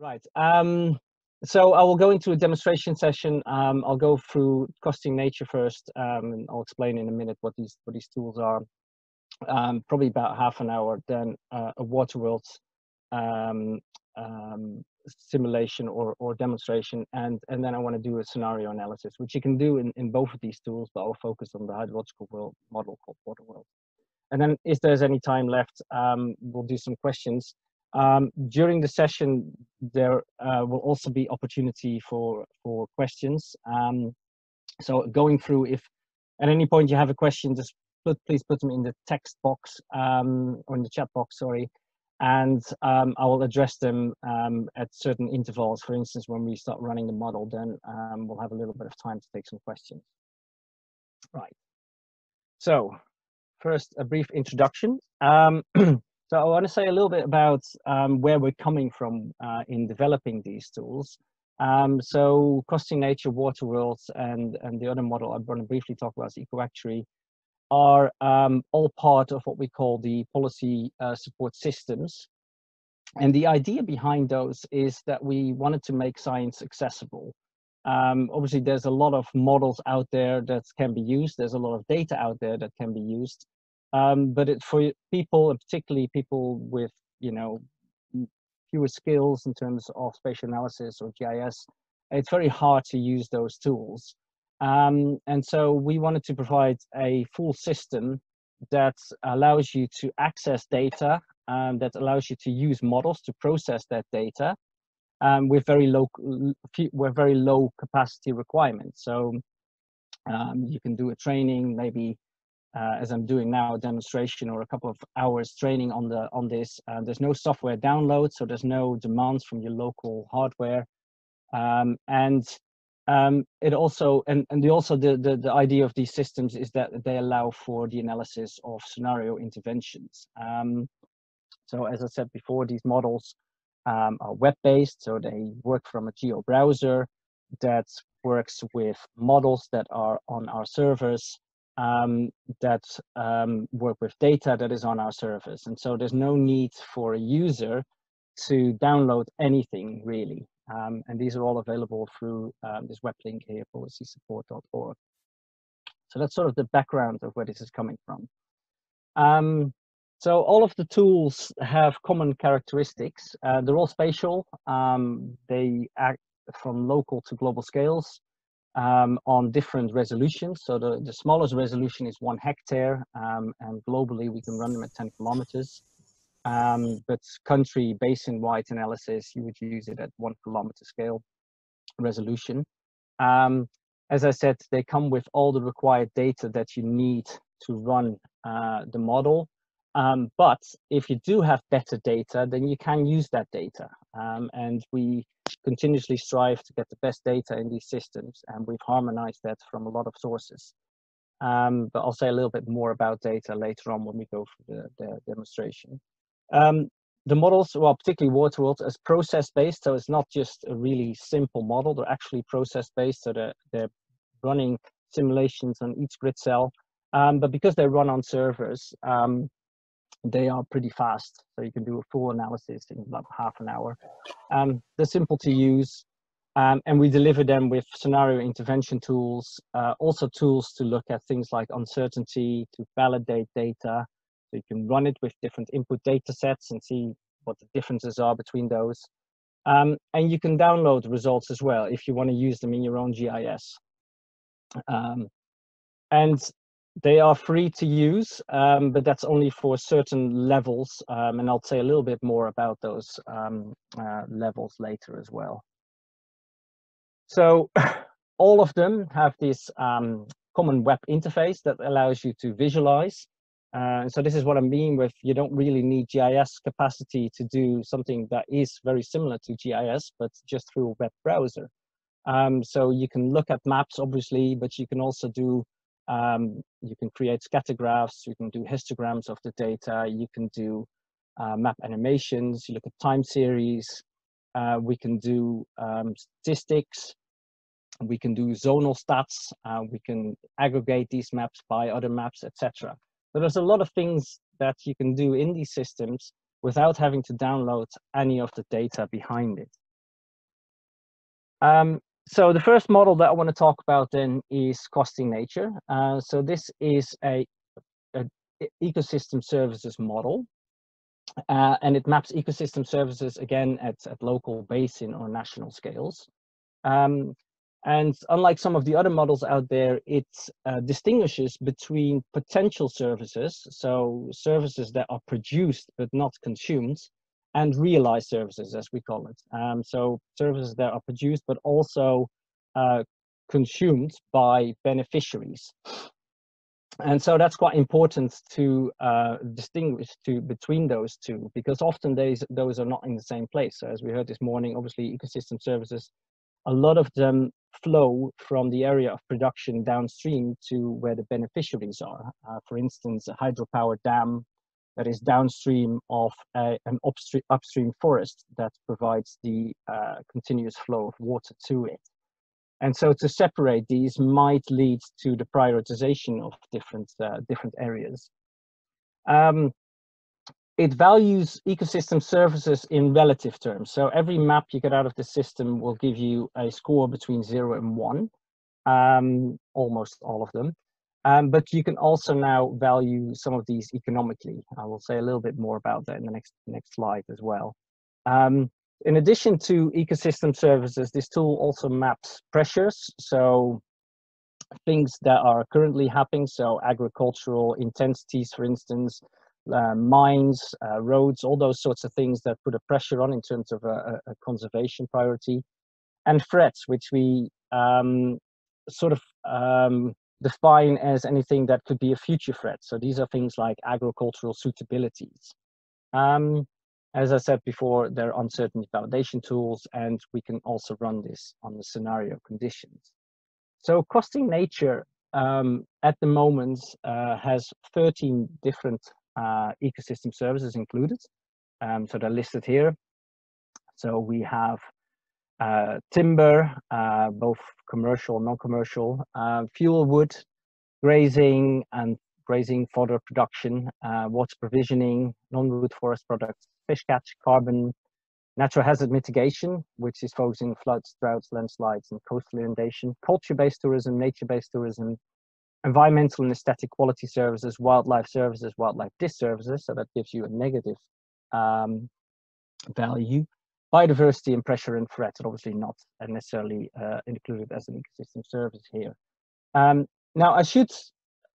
Right. Um, so I will go into a demonstration session. Um, I'll go through costing nature first, um, and I'll explain in a minute what these what these tools are. Um, probably about half an hour. Then uh, a Waterworld um, um, simulation or or demonstration, and and then I want to do a scenario analysis, which you can do in in both of these tools, but I'll focus on the hydrological world model called Waterworld. And then, if there's any time left, we'll do some questions. Um, during the session, there uh, will also be opportunity for, for questions. Um, so going through, if at any point you have a question, just put, please put them in the text box um, or in the chat box, sorry, and um, I will address them um, at certain intervals. For instance, when we start running the model, then um, we'll have a little bit of time to take some questions. Right. So first, a brief introduction. So I want to say a little bit about um, where we're coming from uh, in developing these tools. Um, so Costing Nature, Waterworlds, and, and the other model I want to briefly talk about is EcoActuary, are um, all part of what we call the policy uh, support systems. And the idea behind those is that we wanted to make science accessible. Um, obviously, there's a lot of models out there that can be used. There's a lot of data out there that can be used. Um, but it, for people, and particularly people with, you know, fewer skills in terms of spatial analysis or GIS, it's very hard to use those tools. Um, and so we wanted to provide a full system that allows you to access data, um, that allows you to use models to process that data um, with very low, with very low capacity requirements. So um, you can do a training, maybe uh, as I'm doing now, a demonstration or a couple of hours training on the on this. Uh, there's no software download, so there's no demands from your local hardware, um, and um, it also and and the also the, the the idea of these systems is that they allow for the analysis of scenario interventions. Um, so as I said before, these models um, are web-based, so they work from a geo browser that works with models that are on our servers um, that um, work with data that is on our service. And so there's no need for a user to download anything really. Um, and these are all available through um, this web link here, policysupport.org. So that's sort of the background of where this is coming from. Um, so all of the tools have common characteristics. Uh, they're all spatial. Um, they act from local to global scales um, on different resolutions. So the, the smallest resolution is one hectare, um, and globally we can run them at 10 kilometers. Um, but country basin-wide analysis, you would use it at one kilometer scale resolution. Um, as I said, they come with all the required data that you need to run uh, the model. Um, but if you do have better data, then you can use that data. Um, and we continuously strive to get the best data in these systems, and we've harmonized that from a lot of sources. Um, but I'll say a little bit more about data later on when we go through the, the demonstration. Um, the models, well, particularly Waterworld, is process-based, so it's not just a really simple model. They're actually process-based, so they're, they're running simulations on each grid cell. Um, but because they run on servers, um, they are pretty fast. So you can do a full analysis in about half an hour. Um, they're simple to use. Um, and we deliver them with scenario intervention tools, uh, also tools to look at things like uncertainty, to validate data. So you can run it with different input data sets and see what the differences are between those. Um, and you can download results as well if you want to use them in your own GIS. Um, and they are free to use, um, but that's only for certain levels. Um, and I'll say a little bit more about those um, uh, levels later as well. So all of them have this um, common web interface that allows you to visualize. Uh, so this is what I mean with you don't really need GIS capacity to do something that is very similar to GIS, but just through a web browser. Um, so you can look at maps, obviously, but you can also do um, you can create scatter graphs, you can do histograms of the data, you can do uh, map animations, you look at time series, uh, we can do um, statistics, we can do zonal stats, uh, we can aggregate these maps by other maps, etc. So there's a lot of things that you can do in these systems without having to download any of the data behind it. Um, so the first model that I want to talk about then is costing nature. Uh, so this is a, a, ecosystem services model, uh, and it maps ecosystem services again at, at local, basin, or national scales. Um, and unlike some of the other models out there, it uh, distinguishes between potential services, so services that are produced but not consumed, and realized services, as we call it. Um, so services that are produced but also uh, consumed by beneficiaries. And so that's quite important to uh, distinguish to between those two, because often these, those are not in the same place. So as we heard this morning, obviously ecosystem services, a lot of them flow from the area of production downstream to where the beneficiaries are. Uh, for instance, a hydropower dam that is downstream of a, an upstream, upstream forest that provides the uh, continuous flow of water to it. And so to separate these might lead to the prioritization of different, uh, different areas. Um, it values ecosystem services in relative terms. So every map you get out of the system will give you a score between zero and one, um, almost all of them. Um, but you can also now value some of these economically. I will say a little bit more about that in the next, next slide as well. Um, in addition to ecosystem services, this tool also maps pressures. So things that are currently happening, so agricultural intensities, for instance, uh, mines, uh, roads, all those sorts of things that put a pressure on in terms of a, a conservation priority, and threats, which we um, sort of um, define as anything that could be a future threat. So these are things like agricultural suitabilities. Um, as I said before, there are uncertainty validation tools, and we can also run this on the scenario conditions. So costing nature um, at the moment uh, has 13 different uh, ecosystem services included. Um, so they're listed here. So we have timber, uh, both commercial and non-commercial, uh, fuel wood, grazing and grazing fodder production, uh, water provisioning, non-wood forest products, fish catch, carbon, natural hazard mitigation, which is focusing on floods, droughts, landslides, and coastal inundation, culture-based tourism, nature-based tourism, environmental and aesthetic quality services, wildlife services, wildlife disservices, so that gives you a negative um, value. Biodiversity and pressure and threat are obviously not necessarily uh, included as an ecosystem service here. Um, now, I should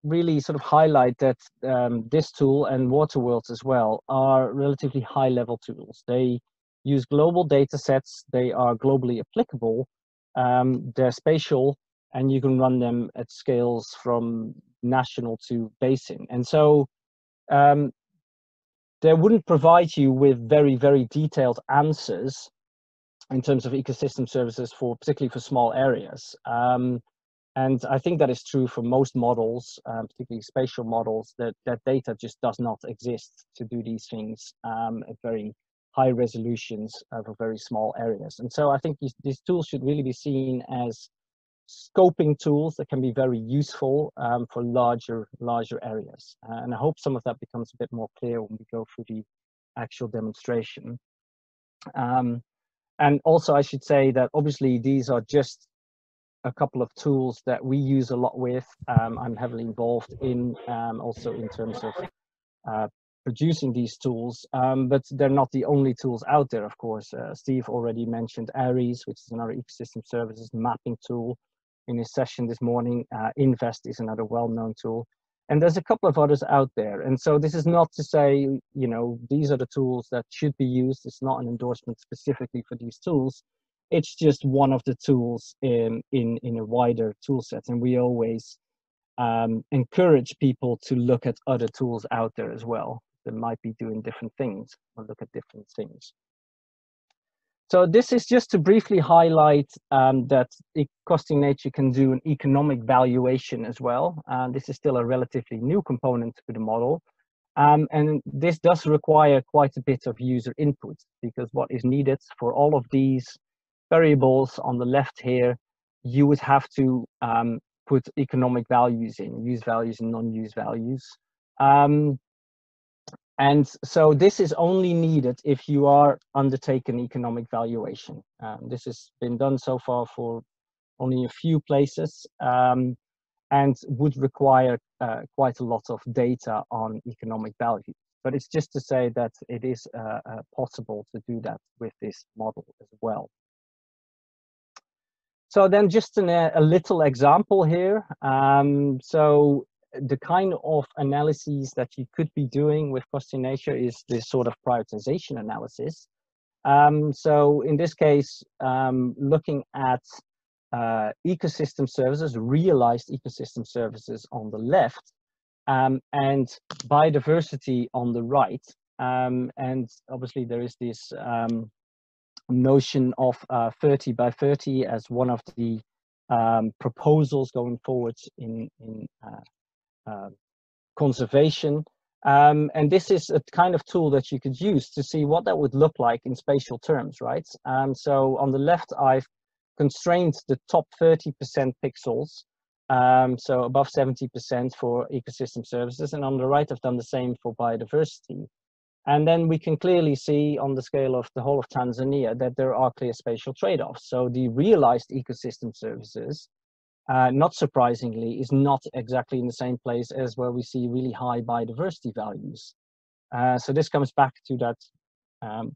really sort of highlight that um, this tool and WaterWorlds as well are relatively high level tools. They use global data sets, they are globally applicable, um, they're spatial, and you can run them at scales from national to basin. And so um, they wouldn't provide you with very, very detailed answers in terms of ecosystem services for particularly for small areas. Um, and I think that is true for most models, um, particularly spatial models, that, that data just does not exist to do these things um, at very high resolutions over very small areas. And so I think these, these tools should really be seen as scoping tools that can be very useful um, for larger larger areas. Uh, and I hope some of that becomes a bit more clear when we go through the actual demonstration. Um, and also I should say that obviously these are just a couple of tools that we use a lot with. Um, I'm heavily involved in um, also in terms of uh, producing these tools, um, but they're not the only tools out there, of course. Uh, Steve already mentioned ARIES, which is another ecosystem services mapping tool in his session this morning. Uh, InVEST is another well-known tool. And there's a couple of others out there. And so this is not to say, you know, these are the tools that should be used. It's not an endorsement specifically for these tools. It's just one of the tools in, in, in a wider tool set. And we always um, encourage people to look at other tools out there as well that might be doing different things or look at different things. So this is just to briefly highlight um, that costing nature can do an economic valuation as well. Uh, this is still a relatively new component to the model. Um, and this does require quite a bit of user input because what is needed for all of these variables on the left here, you would have to um, put economic values in, use values and non-use values. Um, and so this is only needed if you are undertaking economic valuation. Um, this has been done so far for only a few places um, and would require uh, quite a lot of data on economic value. But it's just to say that it is uh, uh, possible to do that with this model as well. So then just an, a little example here. Um, so the kind of analyses that you could be doing with cost nature is this sort of prioritization analysis. Um, so in this case, um, looking at uh, ecosystem services, realized ecosystem services on the left, um, and biodiversity on the right. Um, and obviously there is this um, notion of uh, 30 by 30 as one of the um, proposals going forward in, in uh, conservation. Um, and this is a kind of tool that you could use to see what that would look like in spatial terms, right? Um, so on the left, I've constrained the top 30% pixels, um, so above 70% for ecosystem services. And on the right, I've done the same for biodiversity. And then we can clearly see on the scale of the whole of Tanzania that there are clear spatial trade-offs. So the realized ecosystem services uh, not surprisingly, is not exactly in the same place as where we see really high biodiversity values. Uh, so this comes back to that, um,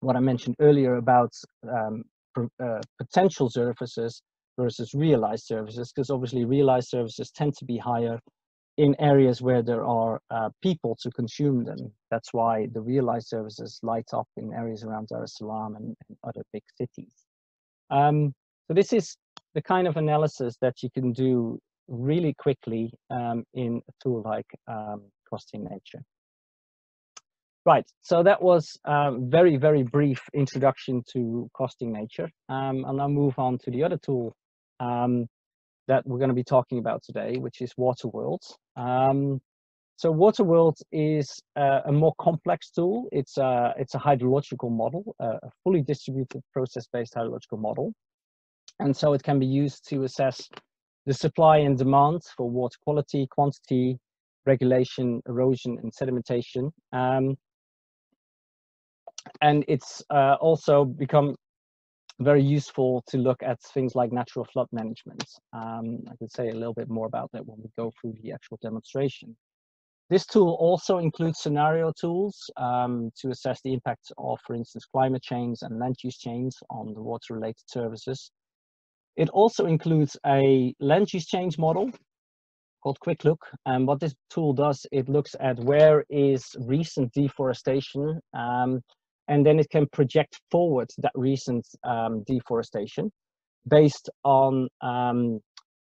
what I mentioned earlier about um, uh, potential services versus realized services, because obviously realized services tend to be higher in areas where there are uh, people to consume them. That's why the realized services light up in areas around Dar es Salaam and, and other big cities. Um, so this is the kind of analysis that you can do really quickly um, in a tool like um, Costing Nature. Right, so that was a very, very brief introduction to Costing Nature. Um, I'll now move on to the other tool um, that we're going to be talking about today, which is WaterWorld. Um, so WaterWorld is uh, a more complex tool. It's a, it's a hydrological model, a fully distributed process-based hydrological model. And so it can be used to assess the supply and demand for water quality, quantity, regulation, erosion, and sedimentation. Um, and it's uh, also become very useful to look at things like natural flood management. Um, I can say a little bit more about that when we go through the actual demonstration. This tool also includes scenario tools um, to assess the impact of, for instance, climate change and land use change on the water-related services. It also includes a land use change model called Quick Look. And what this tool does, it looks at where is recent deforestation, um, and then it can project forward that recent um, deforestation based on um,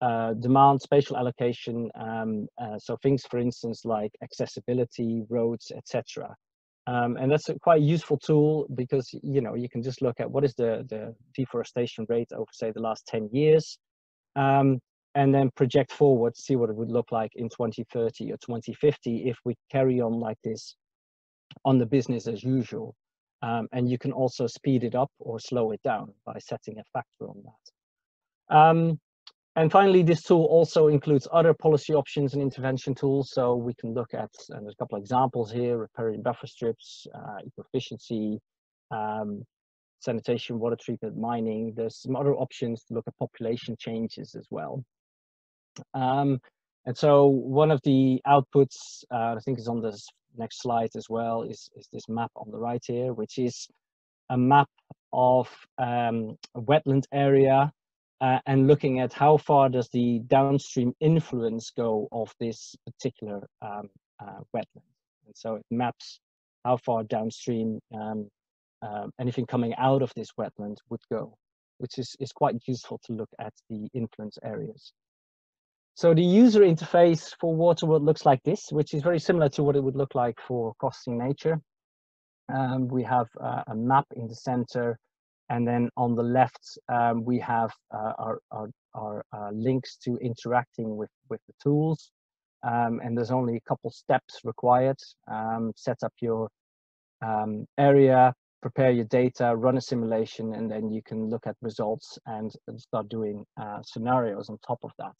uh, demand, spatial allocation, um, uh, so things, for instance, like accessibility, roads, etc. Um, and that's a quite useful tool because you know you can just look at what is the the deforestation rate over say the last 10 years um, and then project forward see what it would look like in 2030 or 2050 if we carry on like this on the business as usual. Um, and you can also speed it up or slow it down by setting a factor on that. Um, and finally, this tool also includes other policy options and intervention tools. So we can look at, and there's a couple of examples here, riparian buffer strips, uh, eco-efficiency, um, sanitation, water treatment, mining. There's some other options to look at population changes as well. Um, and so one of the outputs, uh, I think is on this next slide as well, is, is this map on the right here, which is a map of um, a wetland area uh, and looking at how far does the downstream influence go of this particular um, uh, wetland. And so it maps how far downstream um, uh, anything coming out of this wetland would go, which is, is quite useful to look at the influence areas. So the user interface for WaterWorld looks like this, which is very similar to what it would look like for Costing Nature. Um, we have uh, a map in the center and then on the left, um, we have uh, our, our, our uh, links to interacting with, with the tools. Um, and there's only a couple steps required. Um, set up your um, area, prepare your data, run a simulation, and then you can look at results and start doing uh, scenarios on top of that.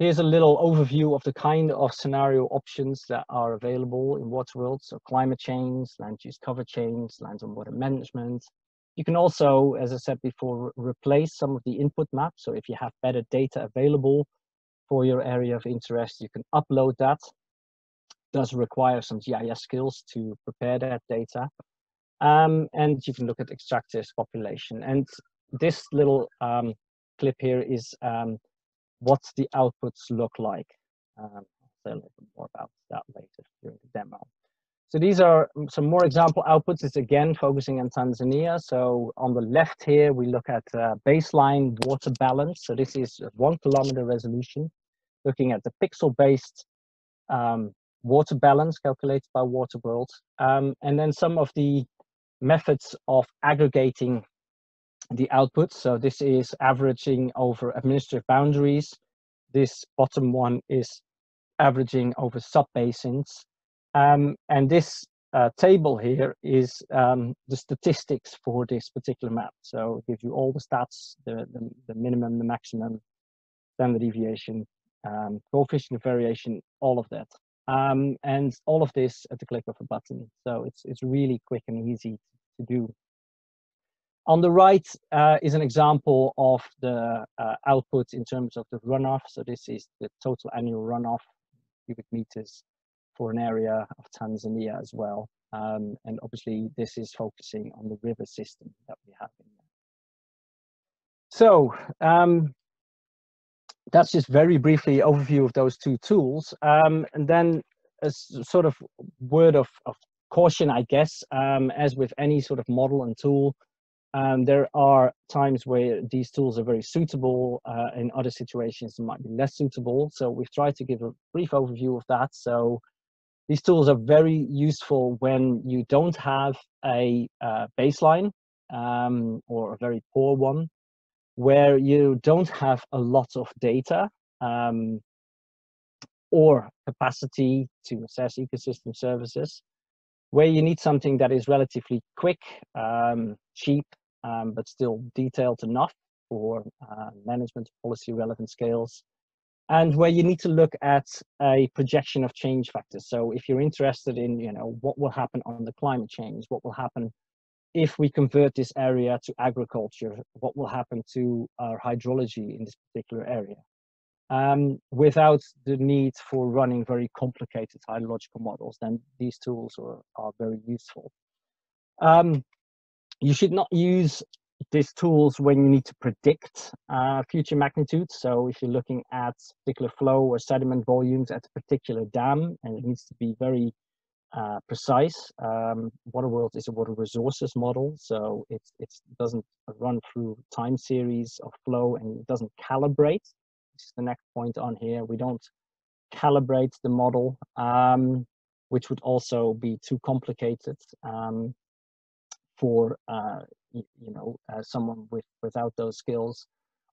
Here's a little overview of the kind of scenario options that are available in Waterworld. So climate change, land use cover change, land and water management. You can also, as I said before, re replace some of the input maps. So if you have better data available for your area of interest, you can upload that. Does require some GIS skills to prepare that data. Um, and you can look at extractors population. And this little um, clip here is um, what the outputs look like. Um, I'll say a little bit more about that later during the demo. So these are some more example outputs. It's again focusing on Tanzania. So on the left here, we look at uh, baseline water balance. So this is one kilometer resolution, looking at the pixel-based um, water balance calculated by Waterworld. Um, and then some of the methods of aggregating the outputs. So this is averaging over administrative boundaries. This bottom one is averaging over sub-basins. Um, and this uh, table here is um, the statistics for this particular map. So it gives you all the stats, the, the, the minimum, the maximum, standard deviation, um, coefficient of variation, all of that. Um, and all of this at the click of a button. So it's, it's really quick and easy to do. On the right uh, is an example of the uh, output in terms of the runoff. So this is the total annual runoff cubic meters for an area of Tanzania as well. Um, and obviously this is focusing on the river system that we have in there. So um, that's just very briefly overview of those two tools. Um, and then a sort of word of, of caution, I guess, um, as with any sort of model and tool, um, there are times where these tools are very suitable. Uh, in other situations, might be less suitable. So we've tried to give a brief overview of that. So these tools are very useful when you don't have a uh, baseline um, or a very poor one, where you don't have a lot of data um, or capacity to assess ecosystem services, where you need something that is relatively quick, um, cheap, um, but still detailed enough for uh, management policy relevant scales and where you need to look at a projection of change factors. So if you're interested in, you know, what will happen on the climate change, what will happen if we convert this area to agriculture, what will happen to our hydrology in this particular area, um, without the need for running very complicated hydrological models, then these tools are, are very useful. Um, you should not use these tools when you need to predict uh, future magnitudes. So if you're looking at particular flow or sediment volumes at a particular dam, and it needs to be very uh, precise. Um, Waterworld is a water resources model, so it it doesn't run through time series of flow and it doesn't calibrate. This is the next point on here. We don't calibrate the model, um, which would also be too complicated. Um, for uh, you, know uh, someone with without those skills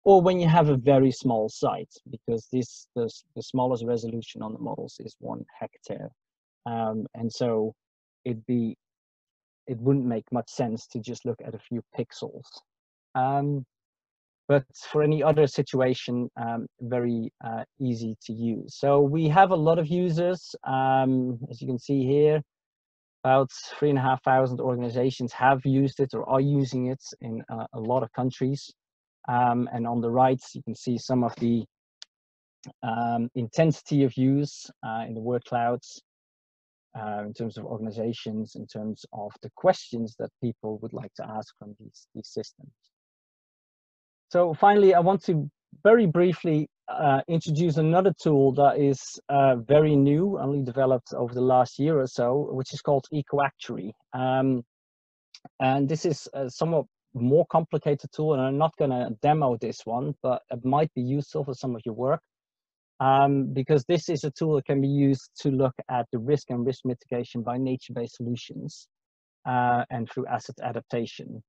or when you have a very small site because this the, the smallest resolution on the models is one hectare. Um, and so it'd be it wouldn't make much sense to just look at a few pixels. Um, but for any other situation um, very uh, easy to use. So we have a lot of users um, as you can see here about three and a half thousand organizations have used it or are using it in uh, a lot of countries. Um, and on the right, you can see some of the um, intensity of use uh, in the word clouds uh, in terms of organizations, in terms of the questions that people would like to ask from these, these systems. So finally, I want to very briefly uh, introduce another tool that is uh, very new, only developed over the last year or so, which is called EcoActuary. Um, and this is a somewhat more complicated tool, and I'm not going to demo this one, but it might be useful for some of your work. Um, because this is a tool that can be used to look at the risk and risk mitigation by nature-based solutions uh, and through asset adaptation.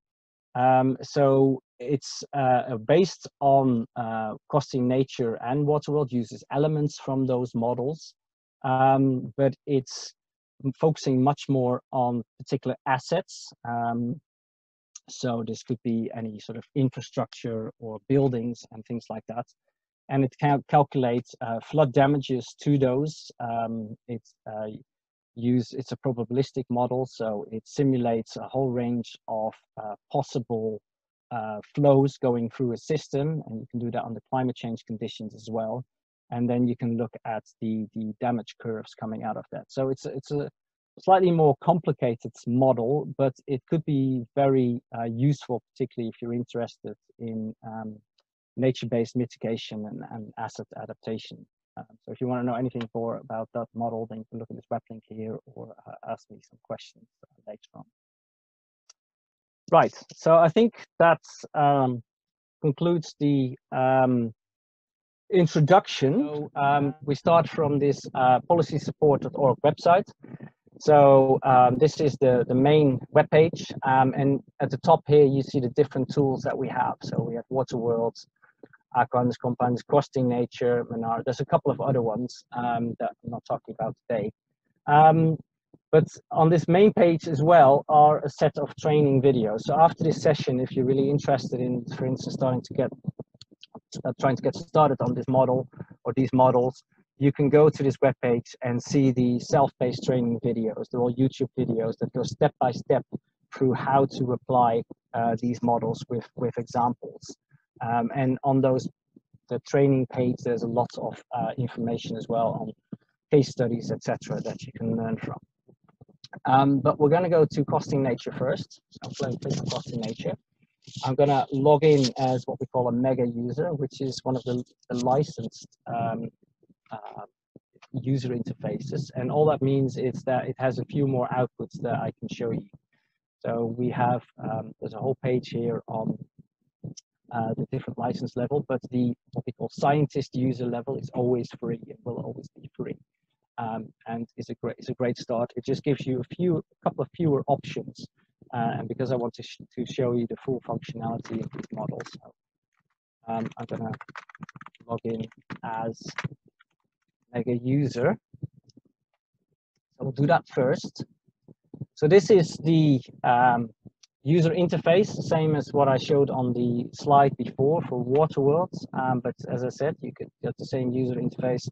Um, so it's uh, based on uh, costing nature and Waterworld uses elements from those models, um, but it's focusing much more on particular assets. Um, so this could be any sort of infrastructure or buildings and things like that. and it can calculate uh, flood damages to those. Um, it's uh, use it's a probabilistic model, so it simulates a whole range of uh, possible uh, flows going through a system, and you can do that under climate change conditions as well. And then you can look at the the damage curves coming out of that. So it's it's a slightly more complicated model, but it could be very uh, useful, particularly if you're interested in um, nature-based mitigation and, and asset adaptation. Um, so if you want to know anything more about that model, then you can look at this web link here or uh, ask me some questions later on. Right, so I think that um, concludes the um, introduction. So, um, we start from this uh, policysupport.org website. So um, this is the, the main web page, um, and at the top here you see the different tools that we have. So we have Water Worlds, Aquans, Compounds, Costing Nature, Menard. There's a couple of other ones um, that I'm not talking about today. Um, but on this main page as well are a set of training videos. So after this session, if you're really interested in, for instance, starting to get, uh, trying to get started on this model or these models, you can go to this webpage and see the self-paced training videos. They're all YouTube videos that go step by step through how to apply uh, these models with, with examples. Um, and on those, the training page, there's a lot of uh, information as well on case studies, etc., that you can learn from. Um, but we're going to go to Costing Nature first. So I'm going to click on Costing Nature. I'm going to log in as what we call a mega user, which is one of the, the licensed um, uh, user interfaces. And all that means is that it has a few more outputs that I can show you. So we have, um, there's a whole page here on uh, the different license level, but the what we call scientist user level is always free and will always be free. Um, and is a great is a great start. It just gives you a few a couple of fewer options, uh, and because I want to sh to show you the full functionality of these models, so, um, I'm gonna log in as mega user. So we'll do that first. So this is the um, user interface, same as what I showed on the slide before for water worlds. Um, but as I said, you could get the same user interface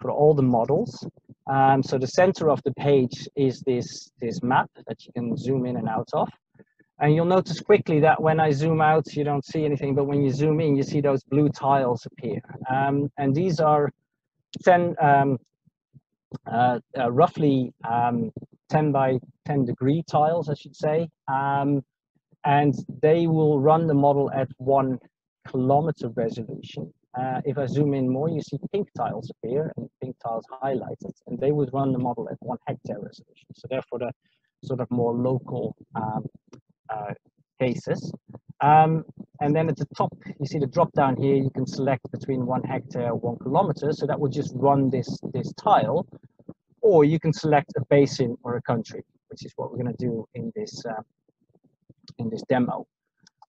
for all the models. Um, so the center of the page is this, this map that you can zoom in and out of. And you'll notice quickly that when I zoom out, you don't see anything, but when you zoom in, you see those blue tiles appear. Um, and these are 10, um, uh, uh, roughly um, 10 by 10 degree tiles, I should say. Um, and they will run the model at one kilometer resolution. Uh, if I zoom in more, you see pink tiles appear and pink tiles highlighted, and they would run the model at one hectare resolution. So therefore, the sort of more local um, uh, cases. Um, and then at the top, you see the drop down here, you can select between one hectare, one kilometer. So that would just run this, this tile, or you can select a basin or a country, which is what we're gonna do in this, uh, in this demo.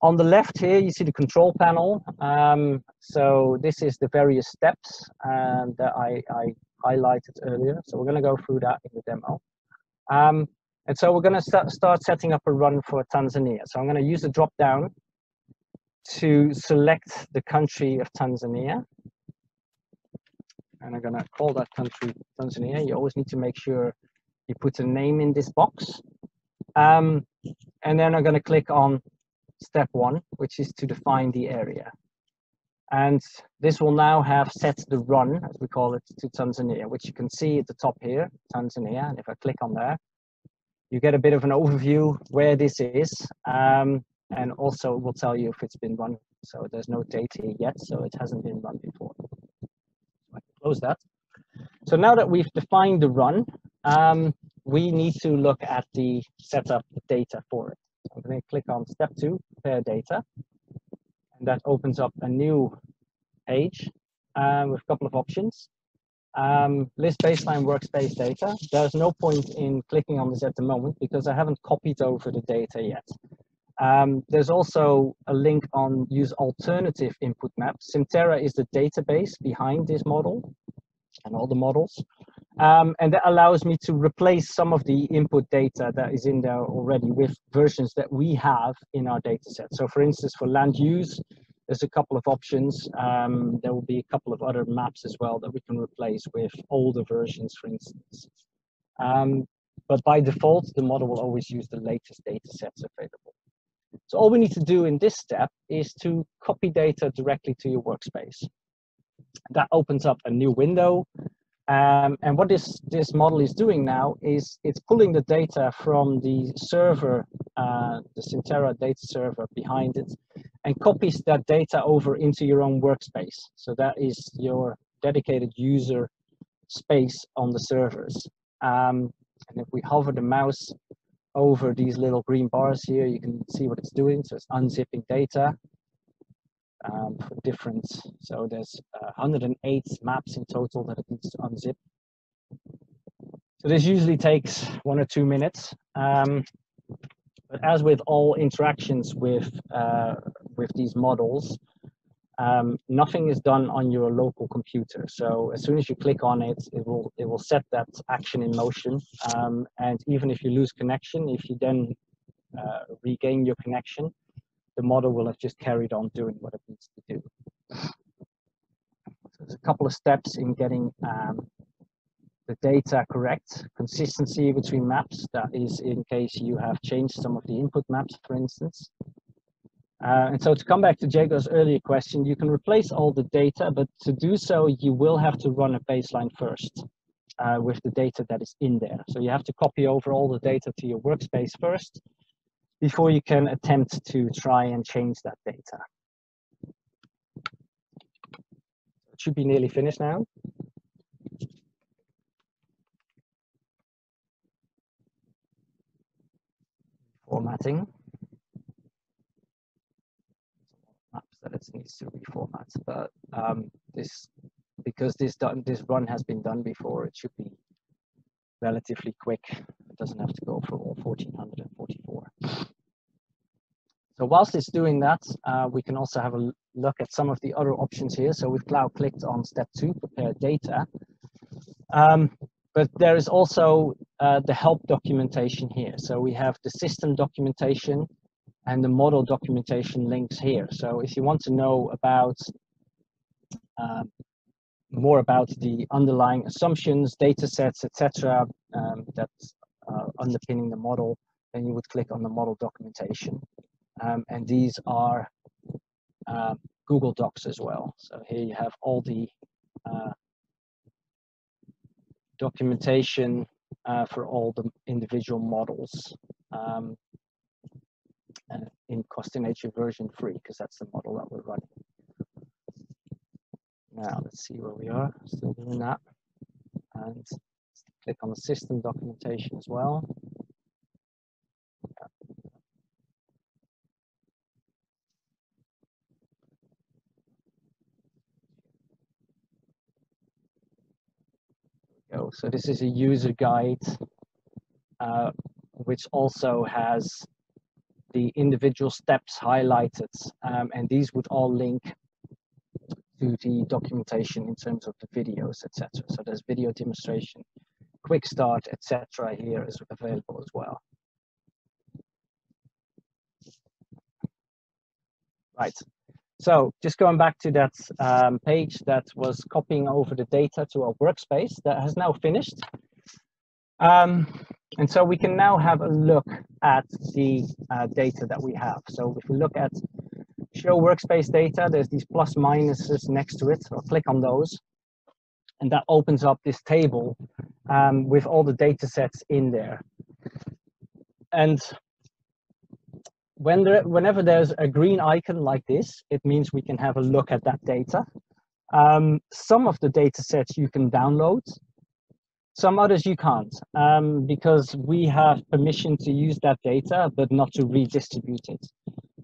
On the left here, you see the control panel. Um, so this is the various steps um, that I, I, highlighted earlier. So we're gonna go through that in the demo. Um, and so we're gonna st start setting up a run for Tanzania. So I'm gonna use the drop down to select the country of Tanzania. And I'm gonna call that country Tanzania. You always need to make sure you put a name in this box. Um, and then I'm gonna click on step one, which is to define the area. And this will now have set the run, as we call it, to Tanzania, which you can see at the top here, Tanzania. And if I click on there, you get a bit of an overview where this is. Um, and also it will tell you if it's been run. So there's no here yet, so it hasn't been run before. Close that. So now that we've defined the run, um, we need to look at the setup data for it. I'm going to click on step two, prepare data. And that opens up a new page um, with a couple of options. Um, list baseline workspace data. There's no point in clicking on this at the moment because I haven't copied over the data yet. Um, there's also a link on use alternative input maps. SimTerra is the database behind this model and all the models. Um, and that allows me to replace some of the input data that is in there already with versions that we have in our data set. So for instance, for land use, there's a couple of options. Um, there will be a couple of other maps as well that we can replace with older versions, for instance. Um, but by default, the model will always use the latest data sets available. So all we need to do in this step is to copy data directly to your workspace. That opens up a new window. Um, and what this, this model is doing now is it's pulling the data from the server, uh, the SimTerra data server behind it, and copies that data over into your own workspace. So that is your dedicated user space on the servers. Um, and if we hover the mouse over these little green bars here, you can see what it's doing. So it's unzipping data um, for different, so there's uh, 108 maps in total that it needs to unzip. So this usually takes one or two minutes. Um, but as with all interactions with, uh, with these models, um, nothing is done on your local computer. So as soon as you click on it, it will it will set that action in motion. Um, and even if you lose connection, if you then uh, regain your connection, the model will have just carried on doing what it needs to do. So there's a couple of steps in getting um, the data correct. Consistency between maps, that is in case you have changed some of the input maps, for instance. Uh, and so to come back to Jago's earlier question, you can replace all the data, but to do so, you will have to run a baseline first uh, with the data that is in there. So you have to copy over all the data to your workspace first before you can attempt to try and change that data. It should be nearly finished now. Formatting. That it needs to reformat. But um, this, because this done, this run has been done before, it should be relatively quick. It doesn't have to go for all 1444. So whilst it's doing that, uh, we can also have a look at some of the other options here. So we've now clicked on step two, prepare data. Um, but there is also uh, the help documentation here. So we have the system documentation, and the model documentation links here. So if you want to know about uh, more about the underlying assumptions, data sets, etc., um, that's uh, underpinning the model, then you would click on the model documentation. Um, and these are uh, Google Docs as well. So here you have all the uh, documentation uh, for all the individual models. Um, uh, in Nature version 3, because that's the model that we're running. Now let's see where we are, still doing that. And click on the system documentation as well. So this is a user guide, uh, which also has the individual steps highlighted, um, and these would all link to the documentation in terms of the videos, etc. So there's video demonstration, quick start, etc. here is available as well. Right. So just going back to that um, page that was copying over the data to our workspace that has now finished. Um, and so we can now have a look at the uh, data that we have. So if we look at show workspace data, there's these plus minuses next to it. I'll click on those. And that opens up this table um, with all the data sets in there. And when there, whenever there's a green icon like this, it means we can have a look at that data. Um, some of the data sets you can download some others you can't um, because we have permission to use that data, but not to redistribute it.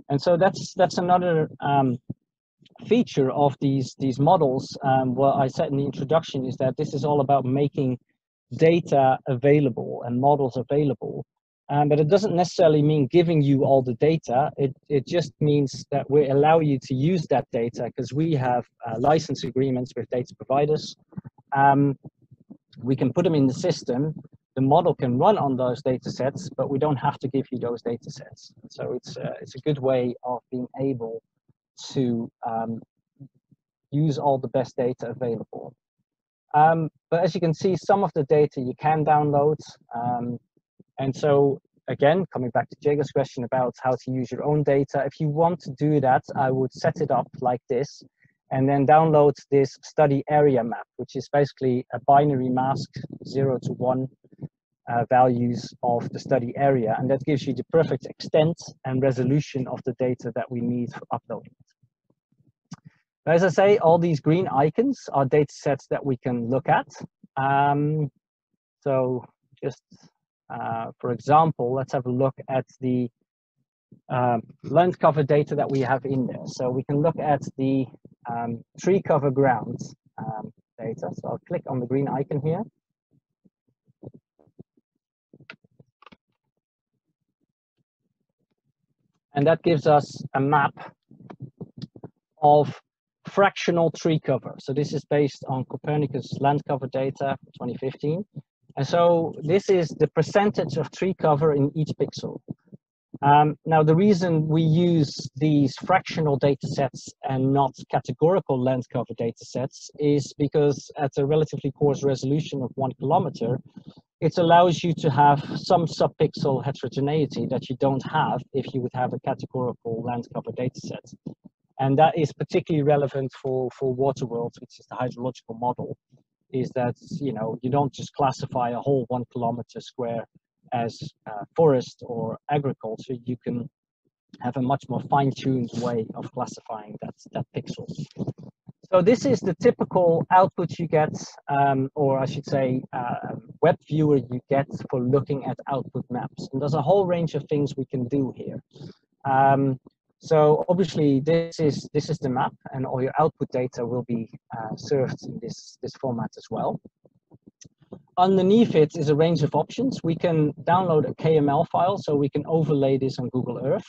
And so that's that's another um, feature of these these models. Um, what I said in the introduction is that this is all about making data available and models available. Um, but it doesn't necessarily mean giving you all the data. It, it just means that we allow you to use that data because we have uh, license agreements with data providers. Um, we can put them in the system. The model can run on those data sets, but we don't have to give you those data sets. So it's, uh, it's a good way of being able to um, use all the best data available. Um, but as you can see, some of the data you can download. Um, and so again, coming back to Jacob's question about how to use your own data, if you want to do that, I would set it up like this and then download this study area map, which is basically a binary mask, zero to one uh, values of the study area. And that gives you the perfect extent and resolution of the data that we need for uploading. As I say, all these green icons are data sets that we can look at. Um, so just uh, for example, let's have a look at the um, land cover data that we have in there. So we can look at the um, tree cover ground um, data. So I'll click on the green icon here. And that gives us a map of fractional tree cover. So this is based on Copernicus land cover data 2015. And so this is the percentage of tree cover in each pixel. Um, now, the reason we use these fractional data sets and not categorical land cover data sets is because at a relatively coarse resolution of one kilometer, it allows you to have some subpixel heterogeneity that you don't have if you would have a categorical land cover data set. And that is particularly relevant for, for water worlds, which is the hydrological model, is that you know you don't just classify a whole one kilometer square as uh, forest or agriculture. You can have a much more fine-tuned way of classifying that that pixel. So this is the typical output you get, um, or I should say, uh, web viewer you get for looking at output maps. And there's a whole range of things we can do here. Um, so obviously this is this is the map and all your output data will be uh, served in this, this format as well. Underneath it is a range of options. We can download a KML file so we can overlay this on Google Earth.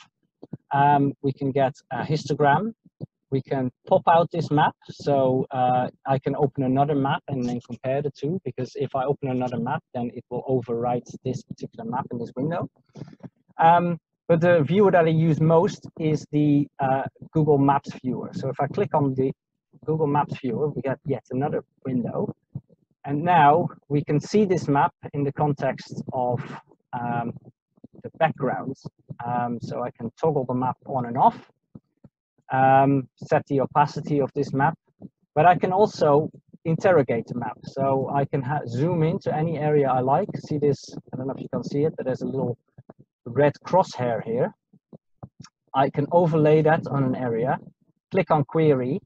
Um, we can get a histogram. We can pop out this map so uh, I can open another map and then compare the two because if I open another map then it will overwrite this particular map in this window. Um, but the viewer that I use most is the uh, Google Maps viewer. So if I click on the Google Maps viewer, we get yet another window. And now we can see this map in the context of um, the background. Um, so I can toggle the map on and off, um, set the opacity of this map, but I can also interrogate the map. So I can zoom into any area I like. See this, I don't know if you can see it, but there's a little red crosshair here, I can overlay that on an area, click on query,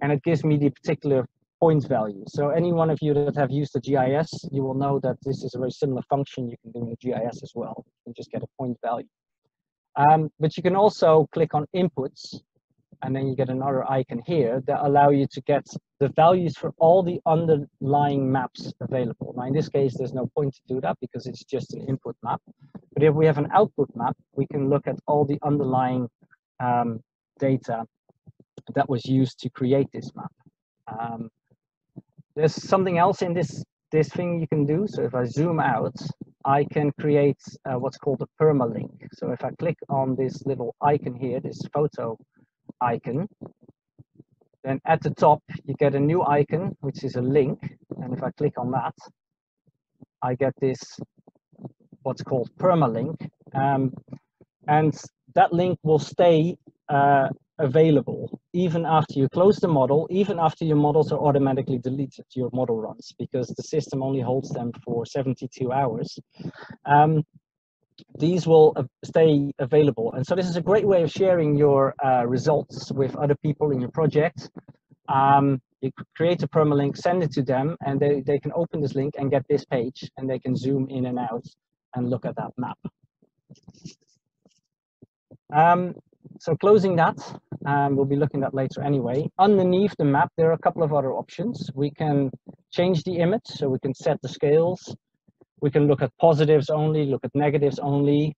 and it gives me the particular point value. So any one of you that have used the GIS, you will know that this is a very similar function you can do in the GIS as well. You can just get a point value. Um, but you can also click on inputs and then you get another icon here that allow you to get the values for all the underlying maps available. Now in this case, there's no point to do that because it's just an input map. But if we have an output map, we can look at all the underlying um, data that was used to create this map. Um, there's something else in this, this thing you can do. So if I zoom out, I can create uh, what's called a permalink. So if I click on this little icon here, this photo icon. Then at the top, you get a new icon, which is a link. And if I click on that, I get this, what's called permalink. Um, and that link will stay uh, available even after you close the model, even after your models are automatically deleted, your model runs, because the system only holds them for 72 hours. Um, these will stay available. And so this is a great way of sharing your uh, results with other people in your project. Um, you create a permalink, send it to them, and they, they can open this link and get this page, and they can zoom in and out and look at that map. Um, so closing that, um, we'll be looking at later anyway. Underneath the map, there are a couple of other options. We can change the image, so we can set the scales, we can look at positives only, look at negatives only.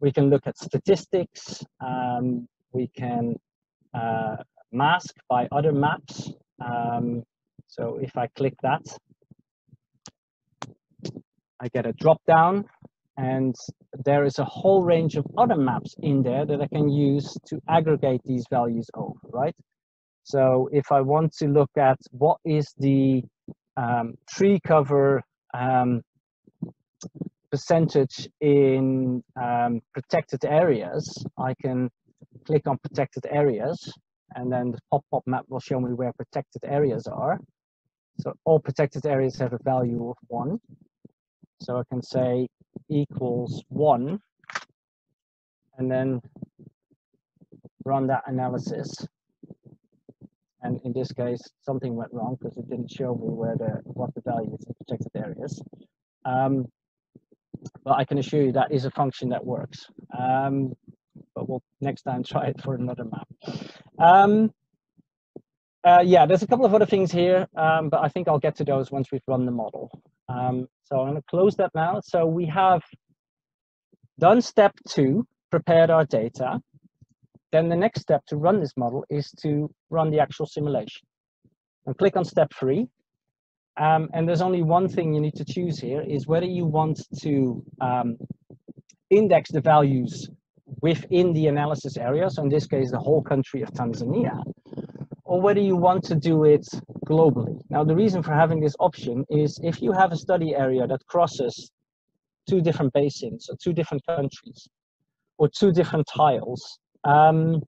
We can look at statistics. Um, we can uh, mask by other maps. Um, so if I click that, I get a drop down and there is a whole range of other maps in there that I can use to aggregate these values over, right? So if I want to look at what is the um, tree cover um, percentage in um, protected areas, I can click on protected areas and then the pop-up map will show me where protected areas are. So all protected areas have a value of one. So I can say equals one and then run that analysis. And in this case, something went wrong because it didn't show me where the what the value is in protected areas. Um, but I can assure you that is a function that works. Um, but we'll next time try it for another map. Um, uh, yeah, there's a couple of other things here, um, but I think I'll get to those once we've run the model. Um, so I'm going to close that now. So we have done step two, prepared our data. Then the next step to run this model is to run the actual simulation. And click on step three. Um, and there's only one thing you need to choose here is whether you want to um, index the values within the analysis area, so in this case, the whole country of Tanzania, or whether you want to do it globally. Now, the reason for having this option is if you have a study area that crosses two different basins, or two different countries, or two different tiles, um,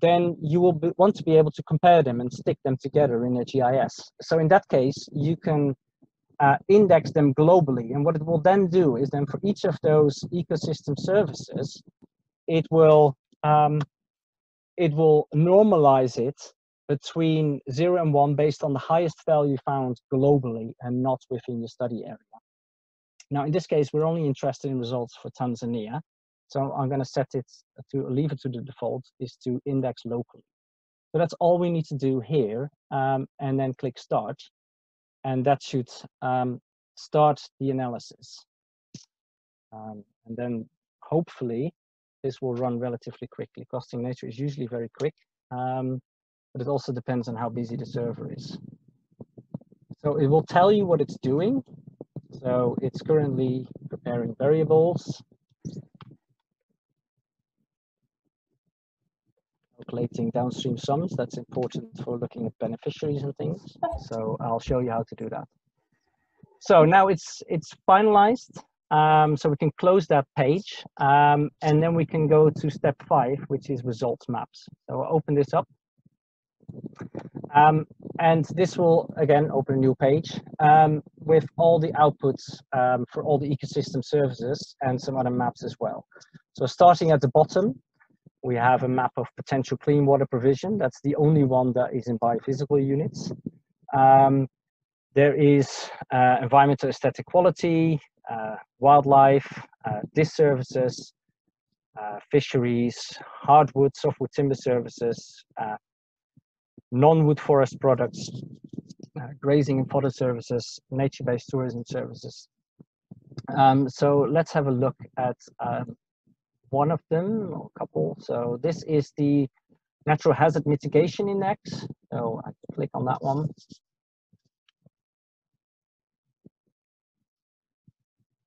then you will be, want to be able to compare them and stick them together in a GIS. So in that case, you can uh, index them globally. And what it will then do is then for each of those ecosystem services, it will um, it will normalize it between zero and one based on the highest value found globally and not within your study area. Now, in this case, we're only interested in results for Tanzania. So I'm going to set it to leave it to the default is to index locally. So that's all we need to do here um, and then click start. And that should um, start the analysis. Um, and then hopefully this will run relatively quickly. Costing nature is usually very quick, um, but it also depends on how busy the server is. So it will tell you what it's doing. So it's currently preparing variables. calculating downstream sums. That's important for looking at beneficiaries and things. So I'll show you how to do that. So now it's it's finalized. Um, so we can close that page um, and then we can go to step five, which is results maps. So I'll open this up. Um, and this will again open a new page um, with all the outputs um, for all the ecosystem services and some other maps as well. So starting at the bottom, we have a map of potential clean water provision. That's the only one that is in biophysical units. Um, there is uh, environmental aesthetic quality, uh, wildlife, uh, services, uh, fisheries, hardwood, softwood timber services, uh, non-wood forest products, uh, grazing and fodder services, nature-based tourism services. Um, so let's have a look at um, one of them or a couple. So this is the natural hazard mitigation index. So I click on that one.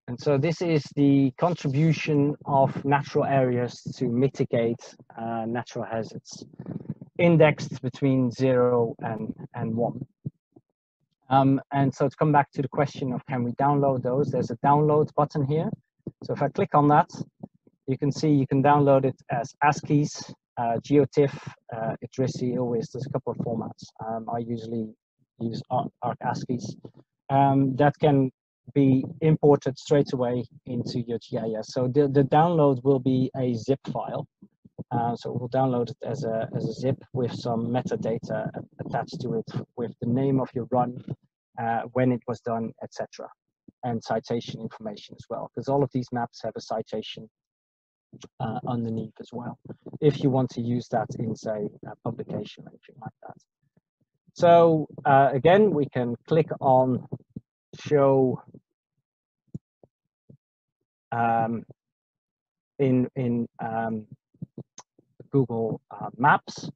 And so this is the contribution of natural areas to mitigate uh, natural hazards, indexed between zero and, and one. Um, and so to come back to the question of can we download those, there's a download button here. So if I click on that, you can see you can download it as ASCIIs, uh, GeoTIFF, uh, IDRISI, always there's a couple of formats. Um, I usually use ARC, ASCIIs. Um, that can be imported straight away into your GIS. So the, the download will be a zip file. Uh, so we'll download it as a, as a zip with some metadata attached to it with the name of your run, uh, when it was done, etc. And citation information as well, because all of these maps have a citation uh, underneath as well, if you want to use that in, say, a publication or anything like that. So uh, again, we can click on show um, in, in um, Google uh, Maps.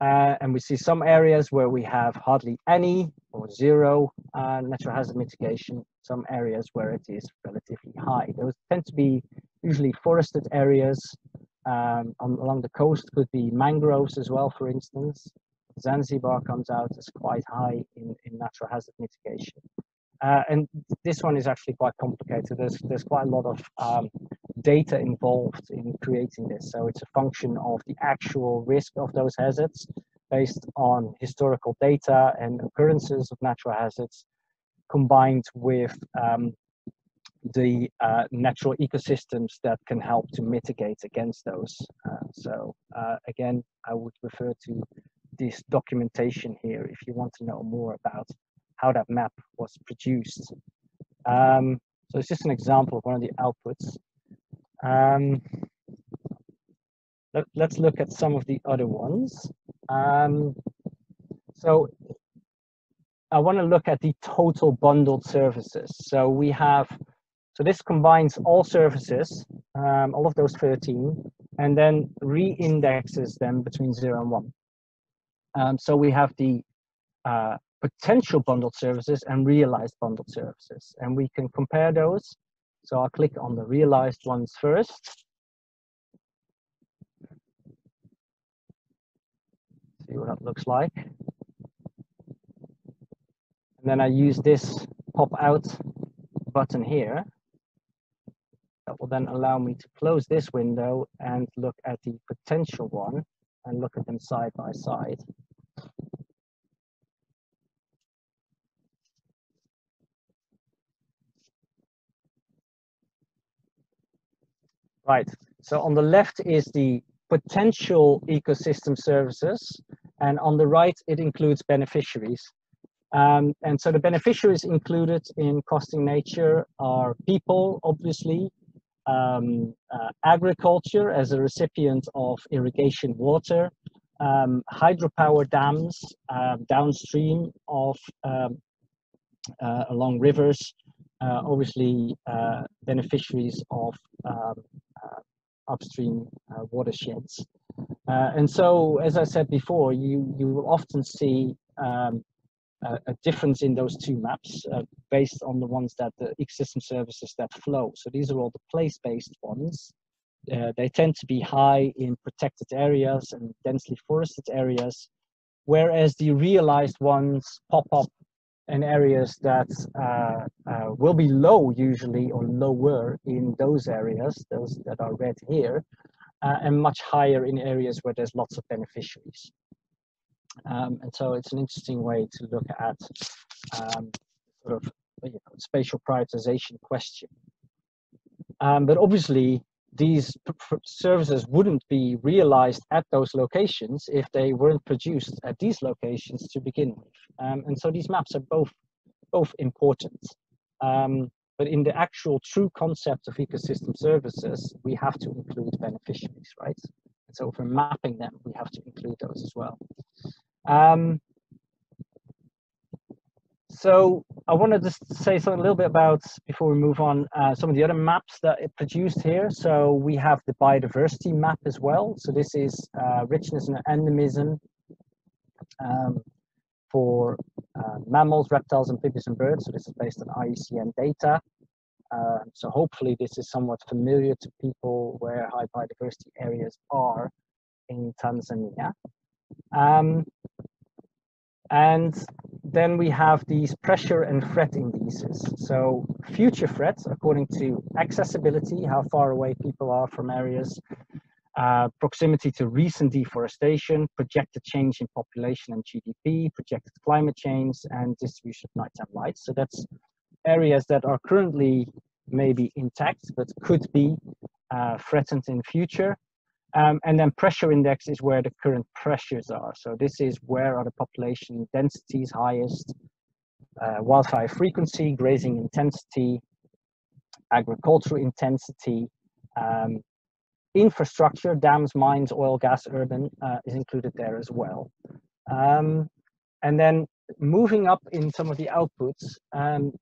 Uh, and we see some areas where we have hardly any or zero uh, natural hazard mitigation, some areas where it is relatively high. Those tend to be usually forested areas um, on, along the coast could be mangroves as well, for instance. Zanzibar comes out as quite high in, in natural hazard mitigation. Uh, and this one is actually quite complicated. There's, there's quite a lot of um, data involved in creating this. So it's a function of the actual risk of those hazards based on historical data and occurrences of natural hazards combined with um, the uh, natural ecosystems that can help to mitigate against those. Uh, so uh, again, I would refer to this documentation here if you want to know more about how that map was produced. Um, so it's just an example of one of the outputs. Um, let, us look at some of the other ones. Um, so I want to look at the total bundled services. So we have, so this combines all services, um, all of those 13, and then re-indexes them between zero and one. Um, so we have the uh, potential bundled services and realized bundled services, and we can compare those. So I'll click on the realized ones first. See what that looks like. And then I use this pop out button here. That will then allow me to close this window and look at the potential one and look at them side by side. Right, so on the left is the potential ecosystem services, and on the right, it includes beneficiaries. Um, and so the beneficiaries included in costing nature are people, obviously, um, uh, agriculture as a recipient of irrigation water, um, hydropower dams uh, downstream of um, uh, along rivers, uh, obviously uh, beneficiaries of um, upstream uh, watersheds. Uh, and so, as I said before, you, you will often see um, a, a, difference in those two maps uh, based on the ones that the ecosystem services that flow. So these are all the place-based ones. Uh, they tend to be high in protected areas and densely forested areas, whereas the realized ones pop up in areas that uh, uh, will be low usually or lower in those areas, those that are red here, uh, and much higher in areas where there's lots of beneficiaries. Um, and so it's an interesting way to look at um, sort of you know, spatial prioritization question. Um, but obviously, these services wouldn't be realized at those locations if they weren't produced at these locations to begin with. Um, and so these maps are both, both important. Um, but in the actual true concept of ecosystem services, we have to include beneficiaries, right? And so for mapping them, we have to include those as well. Um, so I wanted to just say something a little bit about, before we move on, uh, some of the other maps that it produced here. So we have the biodiversity map as well. So this is uh, richness and endemism um, for uh, mammals, reptiles, amphibians, and birds. So this is based on IUCN data. Um, so hopefully this is somewhat familiar to people where high biodiversity areas are in Tanzania. Um, and then we have these pressure and threat indices. So future threats, according to accessibility, how far away people are from areas, uh, proximity to recent deforestation, projected change in population and GDP, projected climate change, and distribution of nighttime lights. So that's areas that are currently maybe intact, but could be uh, threatened in future. Um, and then pressure index is where the current pressures are. So this is where are the population densities highest, uh, wildfire frequency, grazing intensity, agricultural intensity, um, infrastructure, dams, mines, oil, gas, urban uh, is included there as well. Um, and then moving up in some of the outputs, um,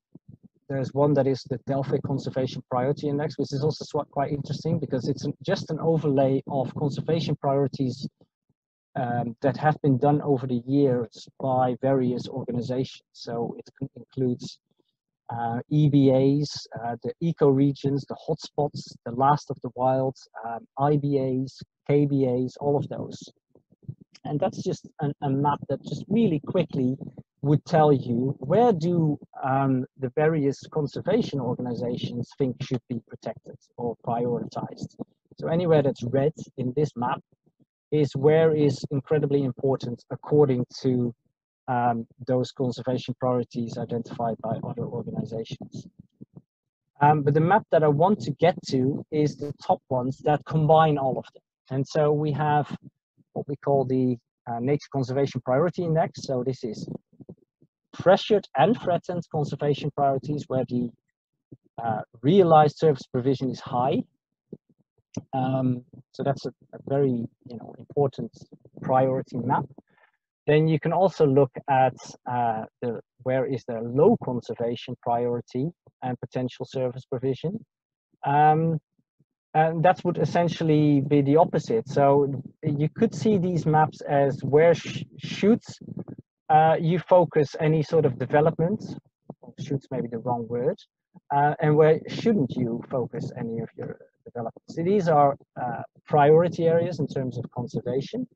there's one that is the Delphi Conservation Priority Index, which is also quite interesting because it's just an overlay of conservation priorities um, that have been done over the years by various organizations. So it includes uh, EBAs, uh, the ecoregions, the hotspots, the last of the wild, um, IBAs, KBAs, all of those. And that's just an, a map that just really quickly would tell you where do um, the various conservation organizations think should be protected or prioritized. So anywhere that's red in this map is where is incredibly important according to um, those conservation priorities identified by other organizations. Um, but the map that I want to get to is the top ones that combine all of them. And so we have what we call the uh, Nature Conservation Priority Index. So this is pressured and threatened conservation priorities where the uh, realized service provision is high. Um, so that's a, a, very you know important priority map. Then you can also look at uh, the where is there low conservation priority and potential service provision. Um, and that would essentially be the opposite. So you could see these maps as where sh shoots uh, you focus any sort of development, shoots maybe the wrong word, uh, and where shouldn't you focus any of your development. So these are uh, priority areas in terms of conservation,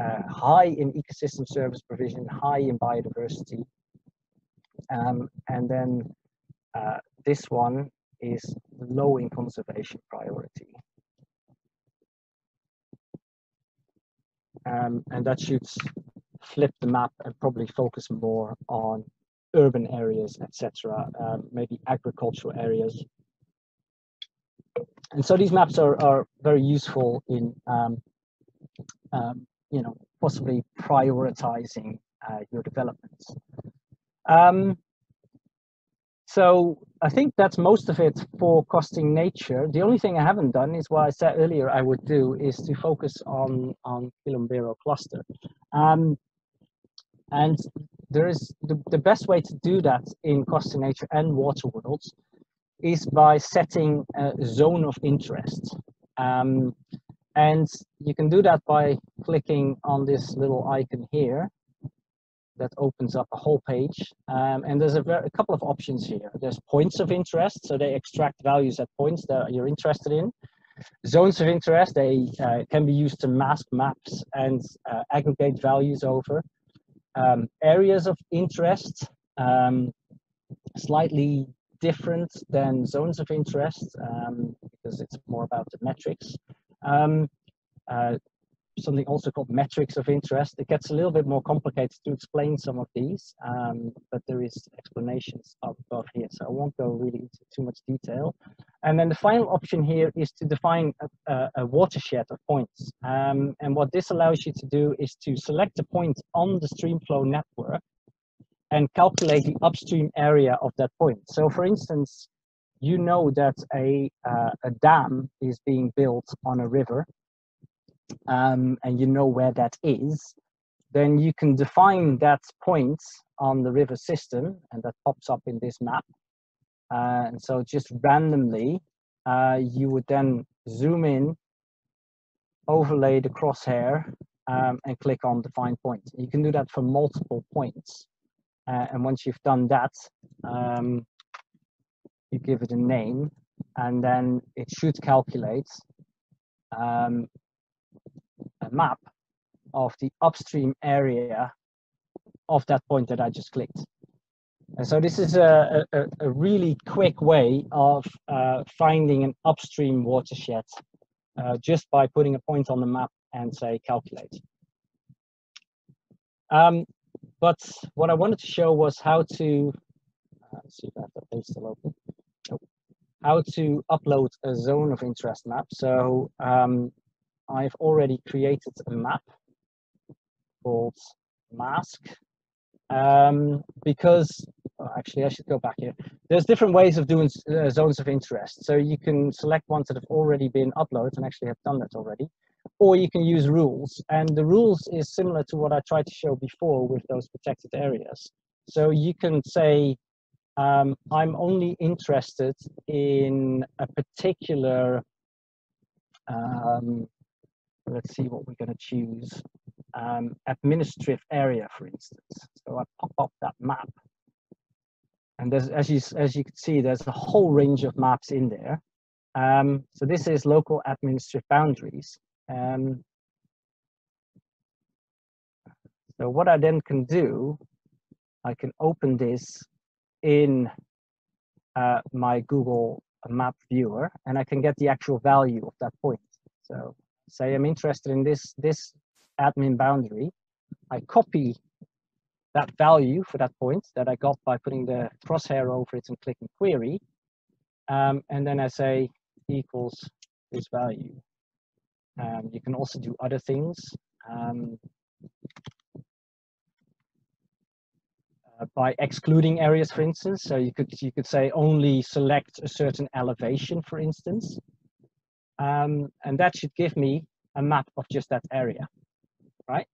uh, high in ecosystem service provision, high in biodiversity. Um, and then uh, this one is low in conservation priority. Um, and that shoots flip the map and probably focus more on urban areas, etc., um, maybe agricultural areas. And so these maps are, are very useful in, um, um, you know, possibly prioritizing uh, your developments. Um, so I think that's most of it for costing nature. The only thing I haven't done is what I said earlier I would do is to focus on on Kilombero cluster. Um, and there is the, the best way to do that in costing nature and water worlds is by setting a zone of interest. Um, and you can do that by clicking on this little icon here that opens up a whole page. Um, and there's a, a, couple of options here. There's points of interest, so they extract values at points that you're interested in. Zones of interest, they uh, can be used to mask maps and uh, aggregate values over um, areas of interest, um, slightly different than zones of interest um, because it's more about the metrics. Um, uh, something also called metrics of interest. It gets a little bit more complicated to explain some of these, um, but there is explanations above here, so I won't go really into too much detail. And then the final option here is to define a, a watershed of points. Um, and what this allows you to do is to select a point on the streamflow network and calculate the upstream area of that point. So for instance, you know that a, uh, a dam is being built on a river um, and you know where that is, then you can define that point on the river system and that pops up in this map. Uh, and so just randomly, uh, you would then zoom in, overlay the crosshair um, and click on define point. You can do that for multiple points. Uh, and once you've done that, um, you give it a name and then it should calculate um, a map of the upstream area of that point that I just clicked. And so this is a, a, a really quick way of uh, finding an upstream watershed uh, just by putting a point on the map and say calculate. Um, but what I wanted to show was how to, uh, see if I have the page still open, how to upload a zone of interest map. So um, I've already created a map called mask um, because oh, actually I should go back here. There's different ways of doing uh, zones of interest. So you can select ones that have already been uploaded and actually have done that already, or you can use rules. And the rules is similar to what I tried to show before with those protected areas. So you can say, um, I'm only interested in a particular um, let's see what we're going to choose. Um, administrative area, for instance. So I pop up that map and there's, as you as you can see, there's a whole range of maps in there. Um, so this is local administrative boundaries. Um, so what I then can do, I can open this in uh, my Google map viewer and I can get the actual value of that point. So say I'm interested in this, this admin boundary, I copy that value for that point that I got by putting the crosshair over it and clicking query. Um, and then I say equals this value. Um, you can also do other things. Um, uh, by excluding areas, for instance, so you could you could say only select a certain elevation, for instance, um, and that should give me a map of just that area, right?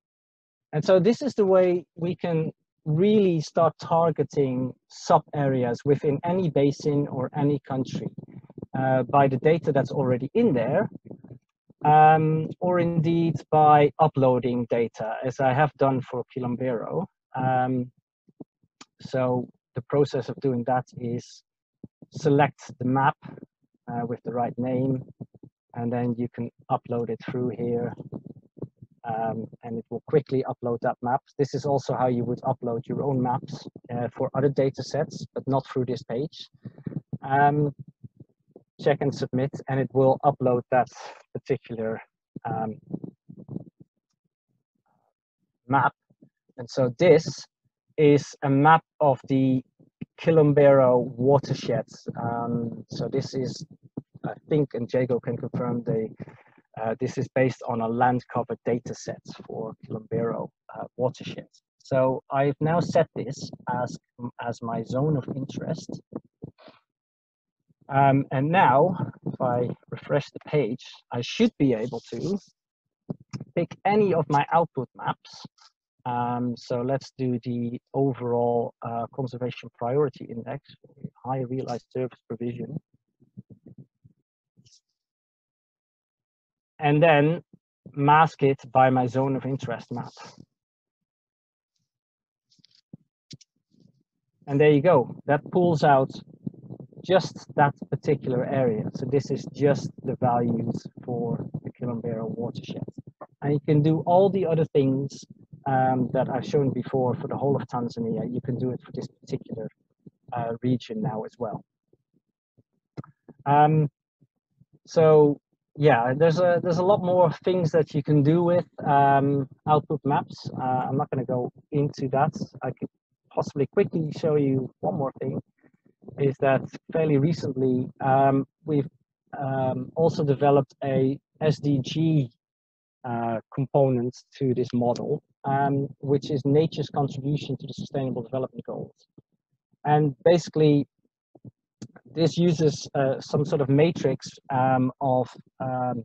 And so this is the way we can really start targeting sub areas within any basin or any country uh, by the data that's already in there, um, or indeed by uploading data, as I have done for Kilombero. Um, so the process of doing that is select the map uh, with the right name, and then you can upload it through here um, and it will quickly upload that map. This is also how you would upload your own maps uh, for other data sets, but not through this page. Um, check and submit, and it will upload that particular um, map. And so this is a map of the Kilombero watersheds. Um, so this is, I think, and Jago can confirm the uh, this is based on a land cover data set for Kilombero uh, watersheds. So I've now set this as, as my zone of interest. Um, and now, if I refresh the page, I should be able to pick any of my output maps. Um, so let's do the overall uh, conservation priority index, high realized service provision. And then mask it by my zone of interest map. And there you go, that pulls out just that particular area. So this is just the values for the Kilombero watershed. And you can do all the other things um, that I've shown before for the whole of Tanzania. You can do it for this particular uh, region now as well. Um, so yeah, there's a there's a lot more things that you can do with um, output maps. Uh, I'm not going to go into that. I could possibly quickly show you one more thing. Is that fairly recently um, we've um, also developed a SDG uh, component to this model, um, which is nature's contribution to the Sustainable Development Goals. And basically, this uses uh, some sort of matrix um, of um,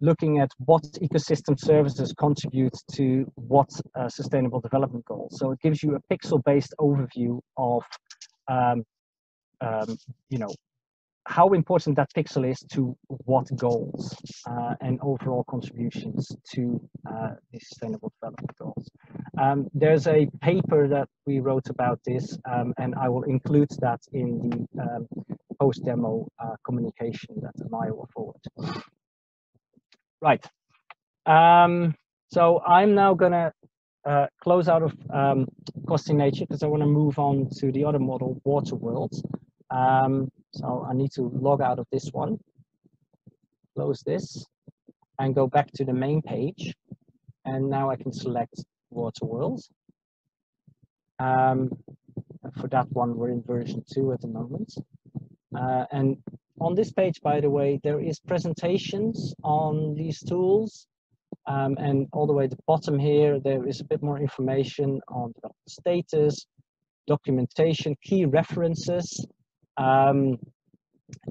looking at what ecosystem services contribute to what uh, sustainable development goals. So it gives you a pixel-based overview of, um, um you know, how important that pixel is to what goals uh, and overall contributions to uh, the sustainable development goals. Um, there's a paper that we wrote about this um, and I will include that in the um, post demo uh, communication that Maya will forward. Right. Um, so I'm now gonna uh, close out of um, costing nature because I want to move on to the other model, water worlds. Um, so I need to log out of this one, close this, and go back to the main page. And now I can select water worlds. Um, for that one, we're in version two at the moment. Uh, and on this page, by the way, there is presentations on these tools. Um, and all the way at the bottom here, there is a bit more information on the status, documentation, key references, um,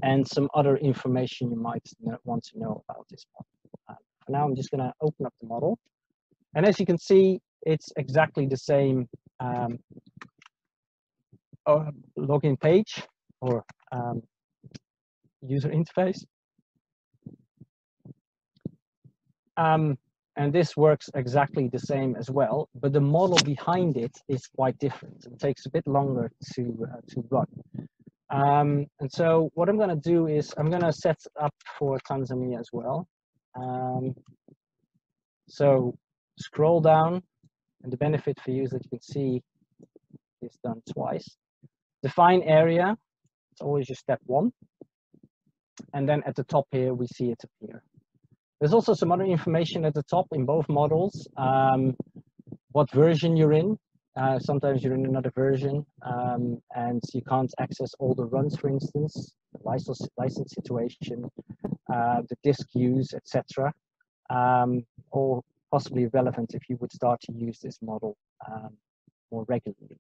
and some other information you might want to know about this model. Uh, for now, I'm just going to open up the model. And as you can see, it's exactly the same um, uh, login page or um, user interface. Um, and this works exactly the same as well, but the model behind it is quite different. It takes a bit longer to, uh, to run. Um, and so what I'm gonna do is I'm gonna set up for Tanzania as well. Um, so scroll down and the benefit for you is that you can see this done twice. Define area, it's always your step one. And then at the top here, we see it appear. There's also some other information at the top in both models. Um, what version you're in. Uh, sometimes you're in another version um, and you can't access all the runs, for instance, the license, license situation, uh, the disk use, etc. Um, or possibly relevant if you would start to use this model um, more regularly.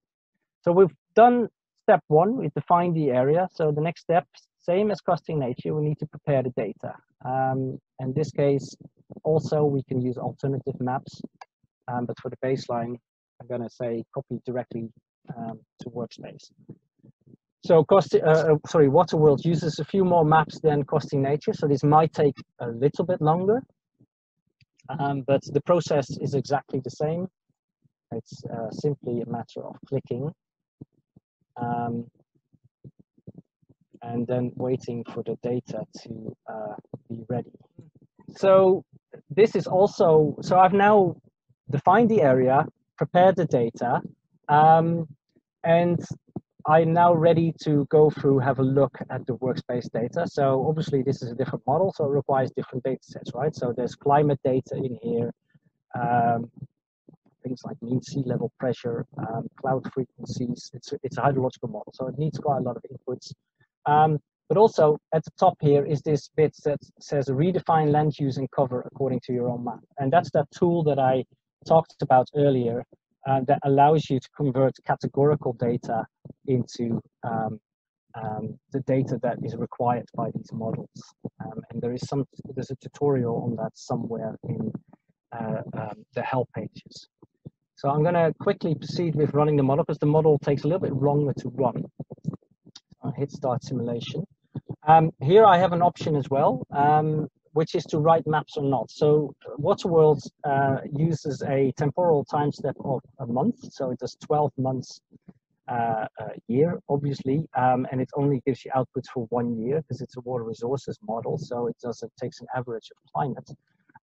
So we've done step one, we defined the area. So the next step, same as costing nature, we need to prepare the data. Um, in this case, also we can use alternative maps, um, but for the baseline, I'm gonna say copy directly um, to Workspace. So cost, uh, uh, sorry, Waterworld uses a few more maps than Costing Nature, so this might take a little bit longer, um, but the process is exactly the same. It's uh, simply a matter of clicking um, and then waiting for the data to uh, be ready. So this is also, so I've now defined the area, prepared the data, um, and I'm now ready to go through, have a look at the workspace data. So obviously this is a different model, so it requires different data sets, right? So there's climate data in here, um, things like mean sea level pressure, um, cloud frequencies. It's, it's a hydrological model, so it needs quite a lot of inputs. Um, but also at the top here is this bit that says redefine land use and cover according to your own map. And that's that tool that I talked about earlier uh, that allows you to convert categorical data into um, um, the data that is required by these models. Um, and there is some, there's a tutorial on that somewhere in uh, um, the help pages. So I'm going to quickly proceed with running the model because the model takes a little bit longer to run. I'll hit start simulation. Um, here I have an option as well, um, which is to write maps or not. So Waterworld uh, uses a temporal time step of a month. So it does 12 months uh, a year, obviously, um, and it only gives you outputs for one year because it's a water resources model. So it does it takes an average of climate.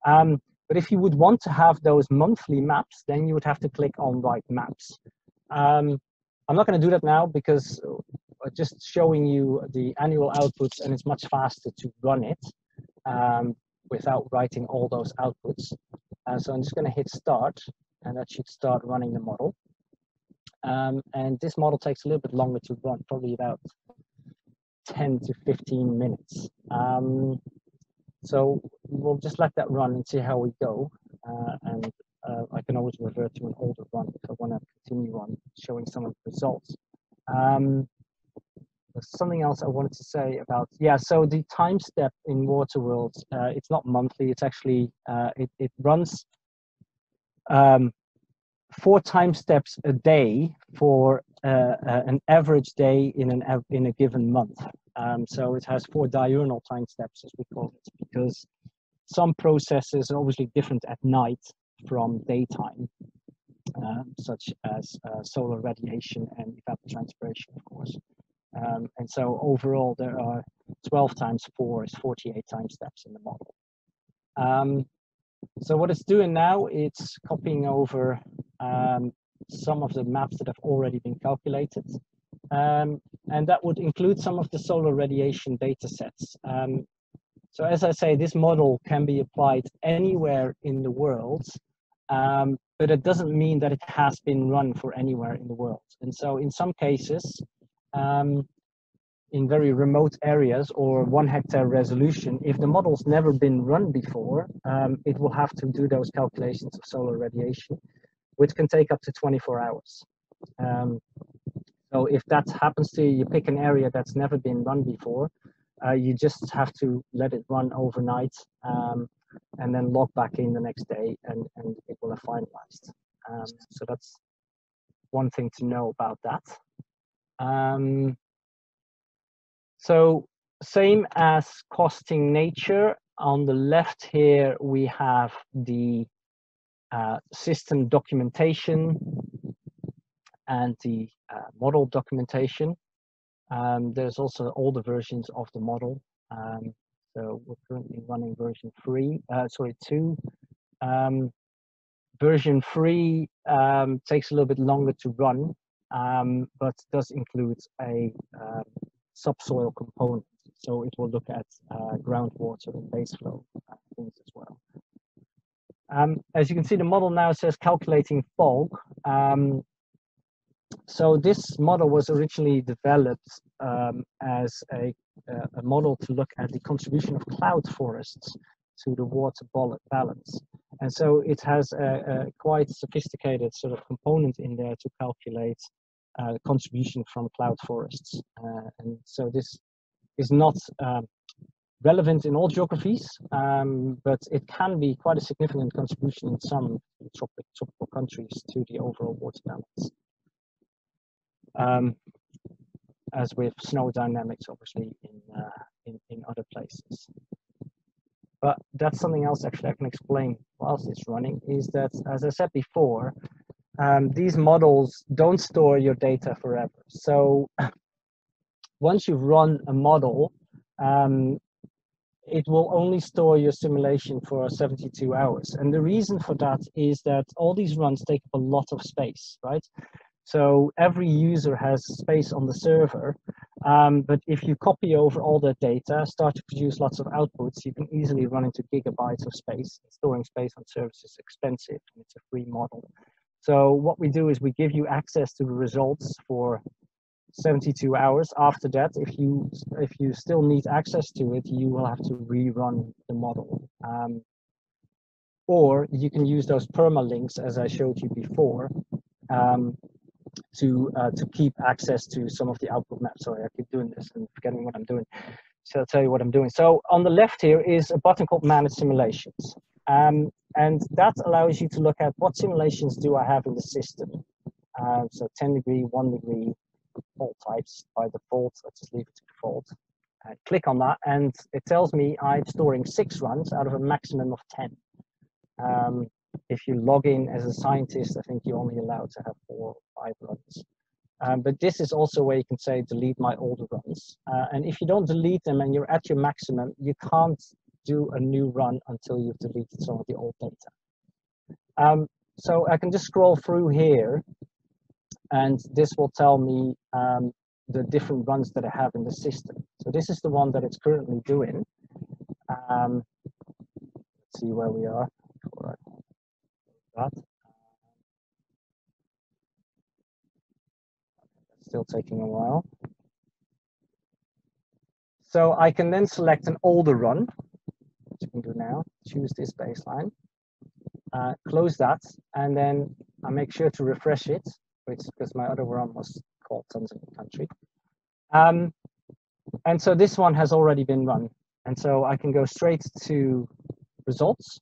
Um, but if you would want to have those monthly maps, then you would have to click on write maps. Um, I'm not going to do that now because uh, just showing you the annual outputs and it's much faster to run it um, without writing all those outputs. Uh, so I'm just going to hit start and that should start running the model. Um, and this model takes a little bit longer to run, probably about 10 to 15 minutes. Um, so we'll just let that run and see how we go. Uh, and uh, I can always revert to an older run if I want to continue on showing some of the results. Um, something else I wanted to say about, yeah, so the time step in Waterworld, uh, it's not monthly, it's actually, uh, it, it runs um, four time steps a day for uh, uh, an average day in, an, in a given month. Um, so it has four diurnal time steps, as we call it, because some processes are obviously different at night from daytime, um, such as uh, solar radiation and evapotranspiration, of course. Um, and so overall, there are 12 times 4 is 48 time steps in the model. Um, so what it's doing now, it's copying over um, some of the maps that have already been calculated um, and that would include some of the solar radiation data sets. Um, so as I say, this model can be applied anywhere in the world, um, but it doesn't mean that it has been run for anywhere in the world. And so in some cases, um, in very remote areas or one hectare resolution, if the model's never been run before, um, it will have to do those calculations of solar radiation, which can take up to 24 hours. Um, so if that happens to you, you pick an area that's never been run before, uh, you just have to let it run overnight um, and then log back in the next day and, and it will have finalized. Um, so that's one thing to know about that. Um, so same as costing nature, on the left here we have the uh, system documentation and the uh, model documentation. Um, there's also older versions of the model. Um, so we're currently running version three, uh, sorry, two. Um, version three um, takes a little bit longer to run, um, but does include a um, subsoil component. So it will look at uh, groundwater and base flow uh, things as well. Um, as you can see, the model now says calculating fog. Um, so this model was originally developed um, as a, a, model to look at the contribution of cloud forests to the water balance. And so it has a, a quite sophisticated sort of component in there to calculate uh, contribution from cloud forests. Uh, and so this is not um, relevant in all geographies, um, but it can be quite a significant contribution in some tropic, tropical countries to the overall water balance. Um, as with snow dynamics, obviously, in, uh, in, in other places. But that's something else actually I can explain whilst it's running, is that, as I said before, um, these models don't store your data forever. So once you've run a model, um, it will only store your simulation for 72 hours. And the reason for that is that all these runs take up a lot of space, right? So every user has space on the server, um, but if you copy over all that data, start to produce lots of outputs, you can easily run into gigabytes of space. Storing space on servers is expensive, and it's a free model. So what we do is we give you access to the results for 72 hours. After that, if you if you still need access to it, you will have to rerun the model. Um, or you can use those permalinks as I showed you before um, to uh, to keep access to some of the output maps. Sorry, I keep doing this and forgetting what I'm doing. So I'll tell you what I'm doing. So on the left here is a button called Manage Simulations. Um, and that allows you to look at what simulations do I have in the system. Uh, so 10 degree, 1 degree, all types by default. Let's just leave it to default. Uh, click on that and it tells me I'm storing six runs out of a maximum of 10. Um, if you log in as a scientist, I think you're only allowed to have four or five runs. Um, but this is also where you can say delete my older runs. Uh, and if you don't delete them and you're at your maximum, you can't do a new run until you've deleted some of the old data. Um, so I can just scroll through here and this will tell me um, the different runs that I have in the system. So this is the one that it's currently doing. Um, let's see where we are. Still taking a while. So I can then select an older run you can do now. Choose this baseline, uh, close that, and then I make sure to refresh it, which because my other one was called Tanzania Country. Um, and so this one has already been run. And so I can go straight to results.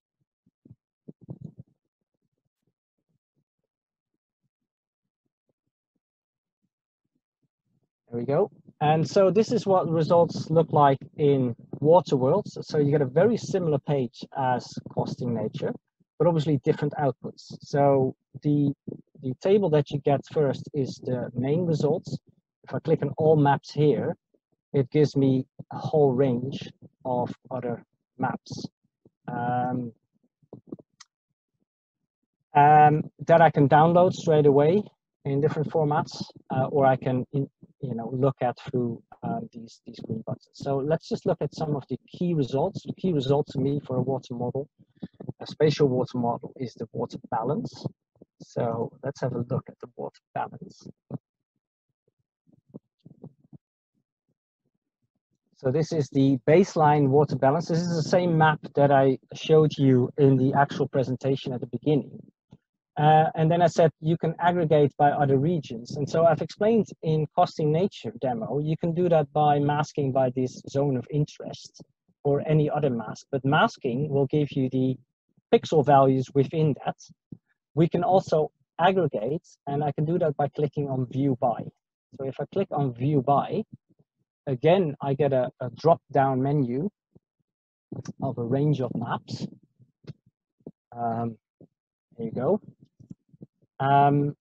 There we go. And so this is what results look like in water worlds. So you get a very similar page as Costing Nature, but obviously different outputs. So the, the table that you get first is the main results. If I click on all maps here, it gives me a whole range of other maps. Um, um, that I can download straight away in different formats, uh, or I can in, you know look at through uh, these these green buttons. So let's just look at some of the key results. The key result to me for a water model, a spatial water model, is the water balance. So let's have a look at the water balance. So this is the baseline water balance. This is the same map that I showed you in the actual presentation at the beginning. Uh, and then I said you can aggregate by other regions. And so I've explained in Costing Nature demo, you can do that by masking by this zone of interest or any other mask. But masking will give you the pixel values within that. We can also aggregate, and I can do that by clicking on View By. So if I click on View By, again, I get a, a drop-down menu of a range of maps. Um, There you go. Um,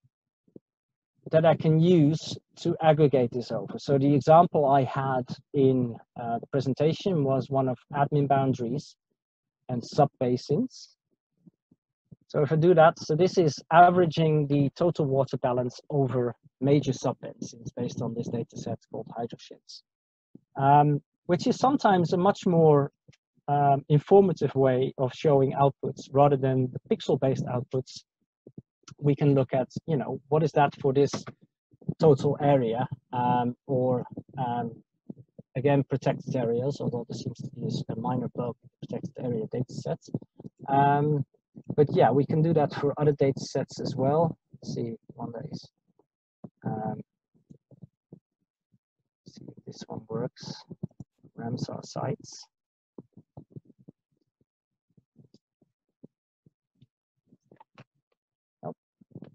that I can use to aggregate this over. So the example I had in uh, the presentation was one of admin boundaries and sub-basins. So if I do that, so this is averaging the total water balance over major sub-basins based on this data set called HydroSHEDS, um, which is sometimes a much more um, informative way of showing outputs rather than the pixel-based outputs. We can look at, you know, what is that for this total area um, or um, again protected areas, although there seems to be a minor bug protected area data set. Um, but yeah, we can do that for other data sets as well. Let's see one that is. Um, see if this one works. Ramsar sites.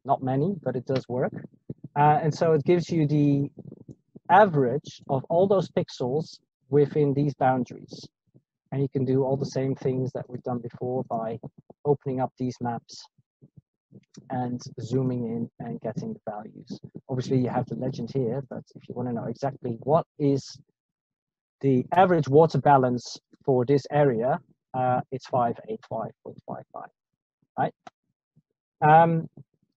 Not many, but it does work. Uh, and so it gives you the average of all those pixels within these boundaries. And you can do all the same things that we've done before by opening up these maps and zooming in and getting the values. Obviously you have the legend here, but if you want to know exactly what is the average water balance for this area, uh, it's 585.55, right? Um,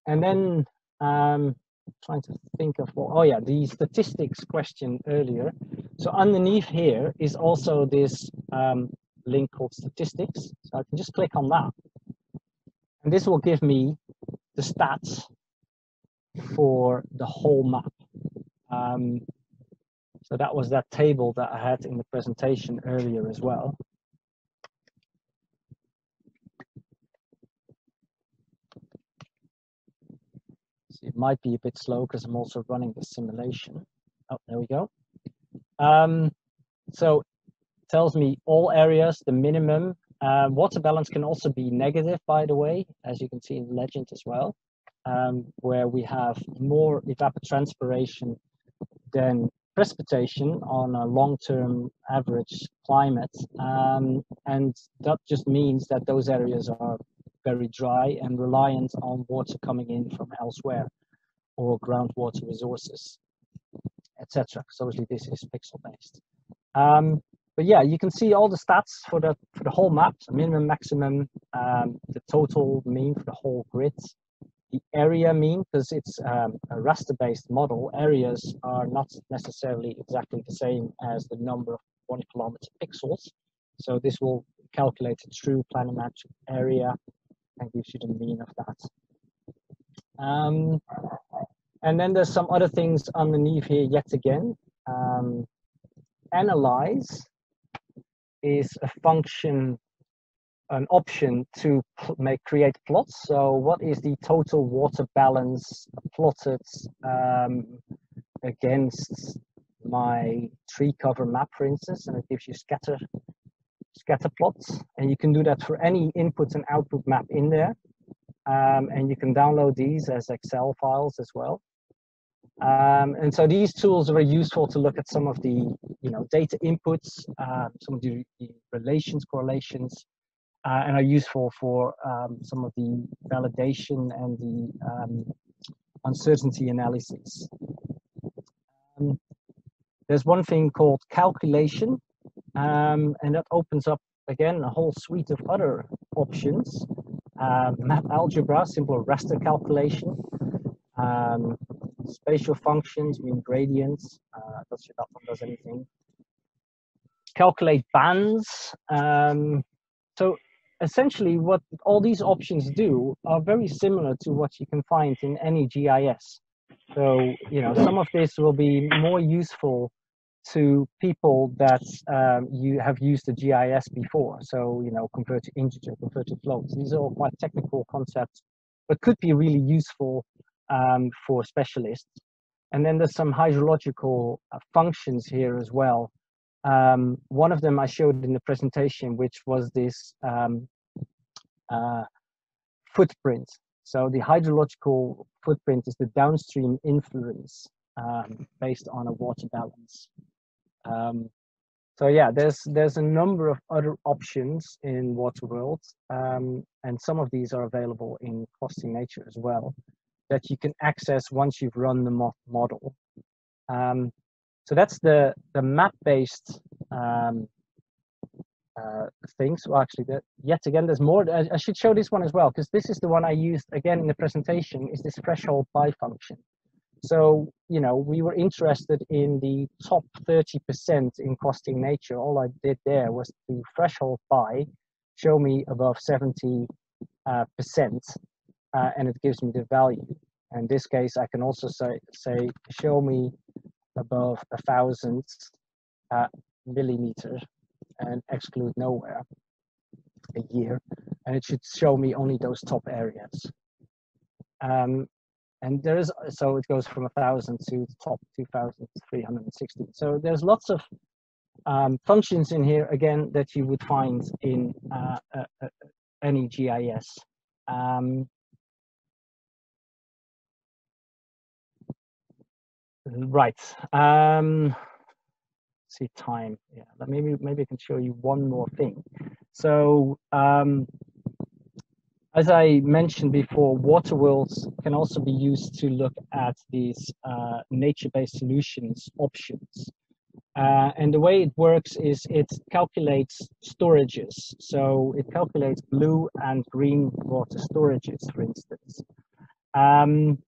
and then um, trying to think of oh yeah, the statistics question earlier. So underneath here is also this um, link called statistics. So I can just click on that. And this will give me the stats for the whole map. Um, so that was that table that I had in the presentation earlier as well. It might be a bit slow because I'm also running the simulation. Oh, there we go. Um, so tells me all areas, the minimum. Uh, water balance can also be negative, by the way, as you can see in the legend as well, um, where we have more evapotranspiration than precipitation on a long-term average climate. Um, and that just means that those areas are very dry and reliant on water coming in from elsewhere or groundwater resources, etc. So obviously this is pixel based. Um, but yeah, you can see all the stats for the for the whole map, so minimum, maximum, um, the total mean for the whole grid, the area mean, because it's um, a raster-based model, areas are not necessarily exactly the same as the number of one kilometer pixels. So this will calculate a true planimetric area and gives you the mean of that. Um, and then there's some other things underneath here yet again. Um, analyze is a function, an option to make create plots. So what is the total water balance plotted um, against my tree cover map, for instance, and it gives you scatter scatter plots. And you can do that for any input and output map in there. Um, and you can download these as Excel files as well. Um, and so these tools are very useful to look at some of the you know data inputs, uh, some of the, the, relations, correlations, uh, and are useful for um, some of the validation and the um, uncertainty analysis. Um, there's one thing called calculation, um, and that opens up again a whole suite of other options. Uh, map algebra, simple raster calculation, um, spatial functions, mean gradients, uh, that one does anything. Calculate bands. Um, so essentially what all these options do are very similar to what you can find in any GIS. So, you know, some of this will be more useful to people that um, you have used the GIS before. So, you know, convert to integer, convert to floats. These are all quite technical concepts, but could be really useful um, for specialists. And then there's some hydrological uh, functions here as well. Um, one of them I showed in the presentation, which was this um, uh, footprint. So the hydrological footprint is the downstream influence um, based on a water balance. Um, so yeah, there's there's a number of other options in Waterworld, um, and some of these are available in Costing Nature as well, that you can access once you've run the mo model. Um, so that's the the map-based um, uh, things. Well, actually, that yet again, there's more. I, I should show this one as well because this is the one I used again in the presentation. Is this threshold by function? So, you know, we were interested in the top 30% in costing nature. All I did there was the threshold by, show me above 70 uh, percent, uh, and it gives me the value. In this case, I can also say, say show me above a thousand uh, millimeter and exclude nowhere a year, and it should show me only those top areas. Um, and there is so it goes from a thousand to the top 2360 so there's lots of um, functions in here again that you would find in uh, uh, uh, any GIS um, right um, see time. Yeah maybe maybe I can show you one more thing. So um, as I mentioned before, water worlds can also be used to look at these uh, nature-based solutions options. Uh, and the way it works is it calculates storages. So it calculates blue and green water storages, for instance. Um,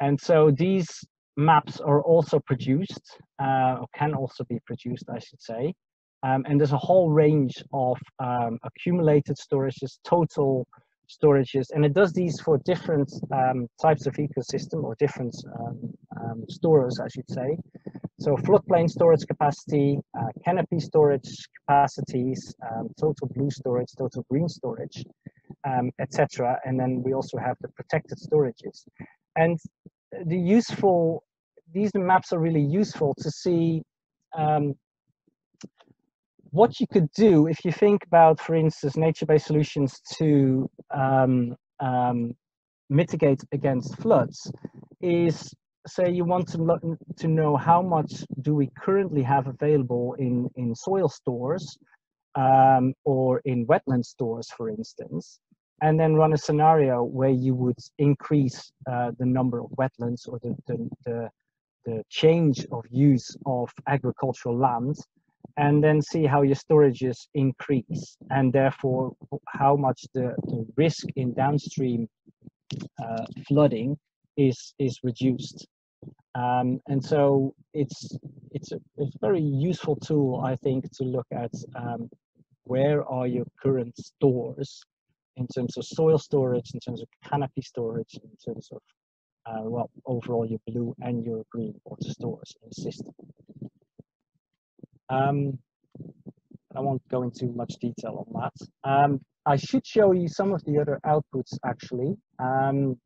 and so these maps are also produced, uh, or can also be produced, I should say. Um, and there's a whole range of um, accumulated storages, total storages, and it does these for different um, types of ecosystem or different um, um, stores, I should say. So floodplain storage capacity, uh, canopy storage capacities, um, total blue storage, total green storage, etc. And then we also have the protected storages. And the useful, these maps are really useful to see um, what you could do if you think about, for instance, nature-based solutions to um, um, mitigate against floods, is say you want to look to know how much do we currently have available in in soil stores um, or in wetland stores, for instance, and then run a scenario where you would increase uh, the number of wetlands or the, the the, the change of use of agricultural land and then see how your storages increase and therefore how much the, the risk in downstream uh, flooding is is reduced. Um, and so it's it's a, it's a very useful tool I think to look at um, where are your current stores in terms of soil storage in terms of canopy storage in terms of uh, well overall your blue and your green water stores in the system um, I won't go into much detail on that. Um, I should show you some of the other outputs actually. Um,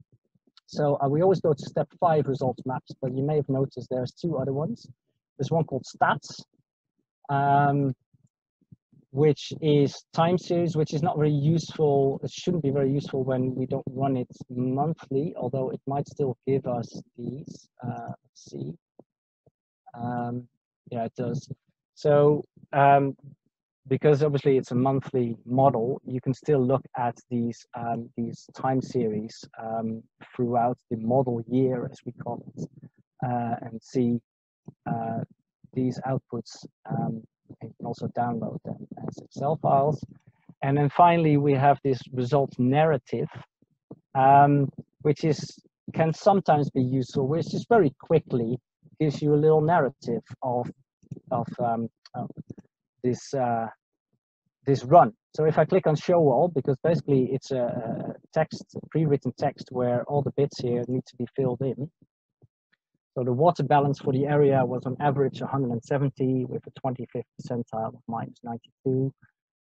so uh, we always go to step five results maps, but you may have noticed there's two other ones. There's one called stats, um, which is time series, which is not very useful. It shouldn't be very useful when we don't run it monthly, although it might still give us these. Uh, see. Um, yeah, it does. So um, because obviously it's a monthly model, you can still look at these um, these time series um, throughout the model year, as we call it, uh, and see uh, these outputs. Um, you can also download them as Excel files. And then finally, we have this result narrative, um, which is can sometimes be useful, which just very quickly gives you a little narrative of of um, this uh, this run. So if I click on show all, because basically it's a, a text, pre-written text where all the bits here need to be filled in. So the water balance for the area was on average 170 with a 25th percentile of minus 92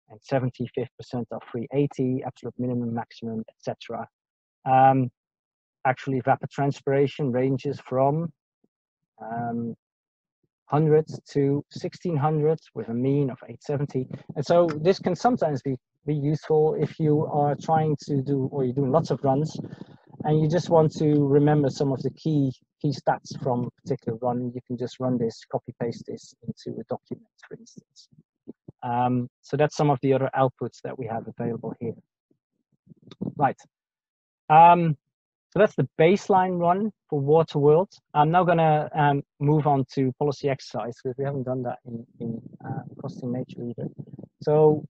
and 75th percentile 380, absolute minimum, maximum, etc. Um, actually, evapotranspiration ranges from um, hundreds to 1600 with a mean of 870. And so this can sometimes be, be useful if you are trying to do, or you're doing lots of runs and you just want to remember some of the key key stats from a particular run, you can just run this, copy paste this into a document, for instance. Um, so that's some of the other outputs that we have available here. Right. Um, so that's the baseline run for Waterworld. I'm now going to um, move on to policy exercise because we haven't done that in, in uh, costing nature either. So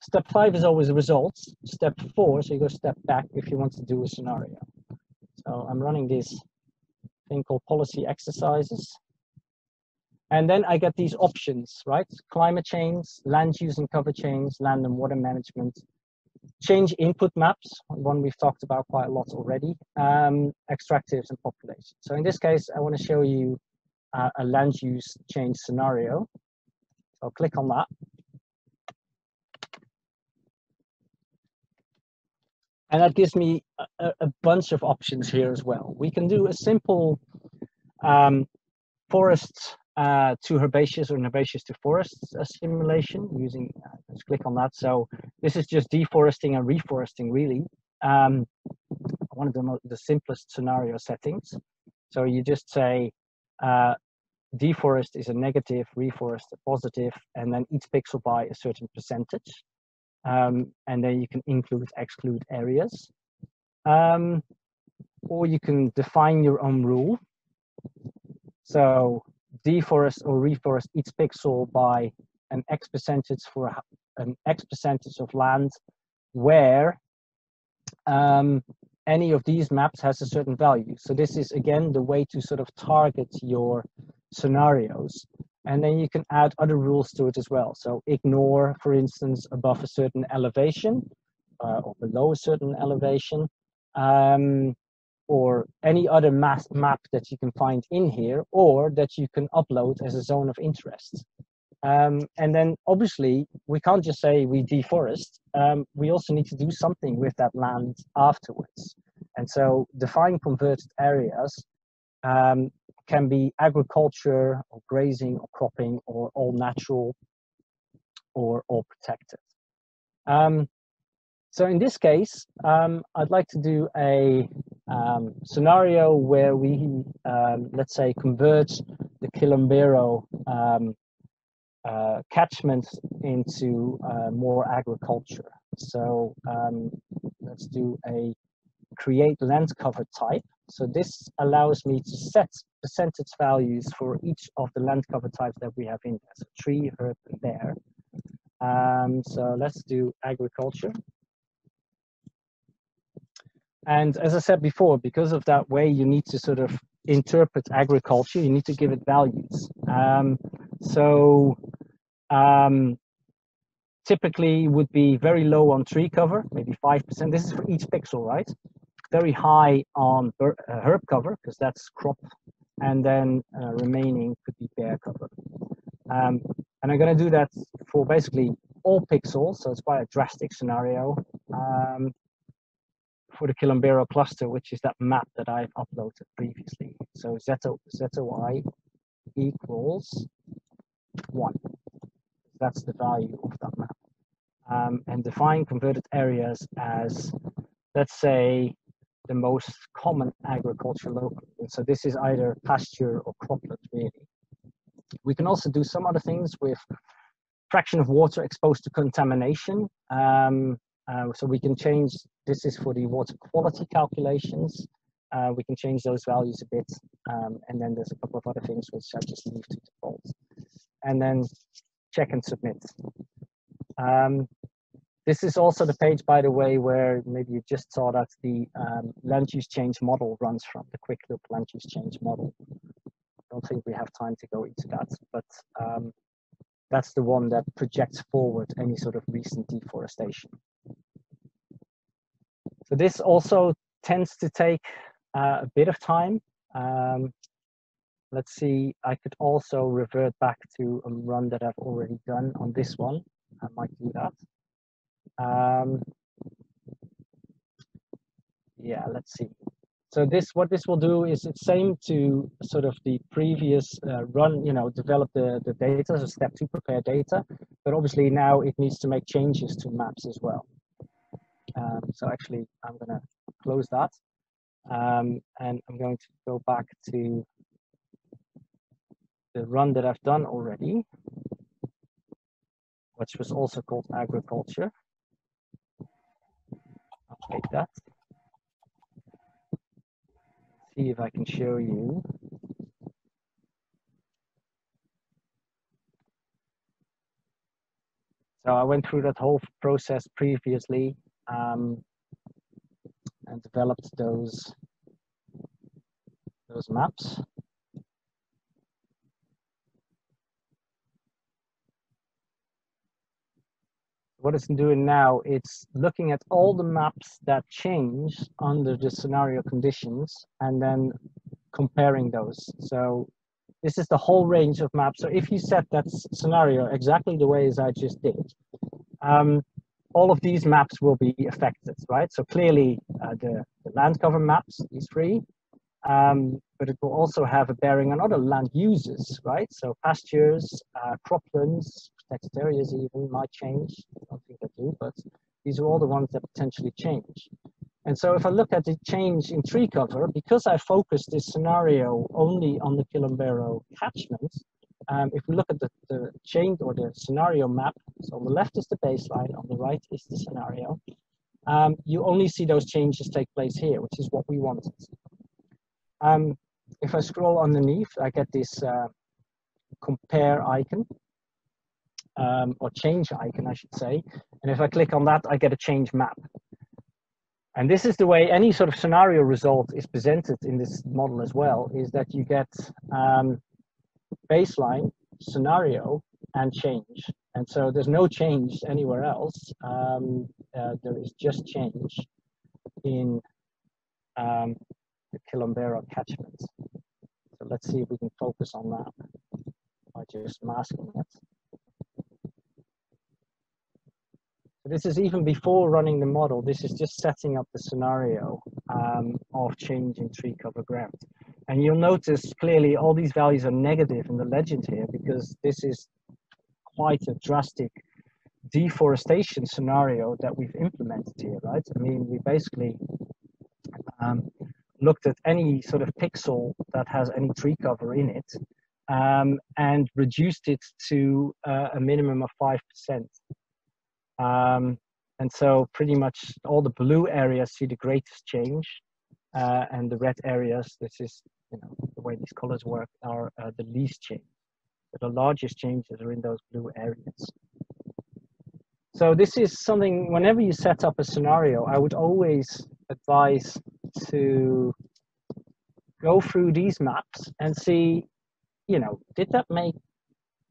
step five is always results. Step four, so you go step back if you want to do a scenario. So I'm running this thing called policy exercises. And then I get these options, right? Climate change, land use and cover change, land and water management, change input maps, one we've talked about quite a lot already, um, extractives and population. So in this case, I want to show you uh, a land use change scenario. So I'll click on that. And that gives me a, a, bunch of options here as well. We can do a simple um, forest uh, to herbaceous or herbaceous to forests simulation using, uh, let's click on that. So this is just deforesting and reforesting really. Um, one of the, most, the simplest scenario settings. So you just say uh, deforest is a negative, reforest a positive, and then each pixel by a certain percentage. Um, and then you can include, exclude areas. Um, or you can define your own rule. So deforest or reforest each pixel by an X percentage for an X percentage of land where um, any of these maps has a certain value. So this is again the way to sort of target your scenarios. And then you can add other rules to it as well. So ignore, for instance, above a certain elevation uh, or below a certain elevation. Um, or any other map that you can find in here or that you can upload as a zone of interest. Um, and then obviously we can't just say we deforest, um, we also need to do something with that land afterwards. And so define converted areas um, can be agriculture or grazing or cropping or all natural or all protected. Um, so in this case, um, I'd like to do a um, scenario where we, um, let's say, convert the Kilombero um, uh, catchment into uh, more agriculture. So um, let's do a create land cover type. So this allows me to set percentage values for each of the land cover types that we have in there. So tree, herb, and bear. Um, so let's do agriculture. And as I said before, because of that way, you need to sort of interpret agriculture, you need to give it values. Um, so um, typically would be very low on tree cover, maybe 5%. This is for each pixel, right? Very high on uh, herb cover, because that's crop. And then uh, remaining could be bare cover. Um, and I'm going to do that for basically all pixels, so it's quite a drastic scenario. Um, for the Kilombero cluster, which is that map that I've uploaded previously. So zeta, zeta y equals 1. That's the value of that map. Um, and define converted areas as, let's say, the most common agriculture locally. And so this is either pasture or cropland, really. We can also do some other things with fraction of water exposed to contamination. Um, uh, so we can change, this is for the water quality calculations. Uh, we can change those values a bit. Um, and then there's a couple of other things which I just leave to default. And then check and submit. Um, this is also the page, by the way, where maybe you just saw that the um, land use change model runs from, the quick look land use change model. I don't think we have time to go into that, but um, that's the one that projects forward any sort of recent deforestation. So this also tends to take uh, a bit of time. Um, let's see, I could also revert back to a run that I've already done on this one. I might do that. Um, yeah, let's see. So this, what this will do is it's same to sort of the previous uh, run, you know, develop the, the data, so step two, prepare data, but obviously now it needs to make changes to maps as well. Um, so actually, I'm gonna close that. Um, and I'm going to go back to the run that I've done already, which was also called agriculture. I'll take that. See if I can show you. So I went through that whole process previously um, and developed those those maps. What it's doing now, it's looking at all the maps that change under the scenario conditions and then comparing those. So this is the whole range of maps. So if you set that scenario exactly the way as I just did, um, all of these maps will be affected, right? So clearly uh, the, the, land cover maps, these three, um, but it will also have a bearing on other land uses, right? So pastures, uh, croplands, areas even might change. I don't think they do, but these are all the ones that potentially change. And so if I look at the change in tree cover, because I focused this scenario only on the Kilombero catchment, um, if we look at the, the change or the scenario map, so on the left is the baseline, on the right is the scenario, um, you only see those changes take place here, which is what we wanted. Um, if I scroll underneath, I get this uh, compare icon, um, or change icon, I should say. And if I click on that, I get a change map. And this is the way any sort of scenario result is presented in this model as well, is that you get um, baseline, scenario, and change. And so there's no change anywhere else. Um, uh, there is just change in um, the Kilombero catchment. So let's see if we can focus on that by just masking it. So this is even before running the model. This is just setting up the scenario um, of change in tree cover ground. And you'll notice clearly all these values are negative in the legend here because this is quite a drastic deforestation scenario that we've implemented here, right? I mean, we basically um, looked at any sort of pixel that has any tree cover in it um, and reduced it to uh, a minimum of 5%. Um, and so pretty much all the blue areas see the greatest change uh, and the red areas, this is you know the way these colors work, are uh, the least change. But the largest changes are in those blue areas. So this is something, whenever you set up a scenario, I would always advise to go through these maps and see, you know, did that make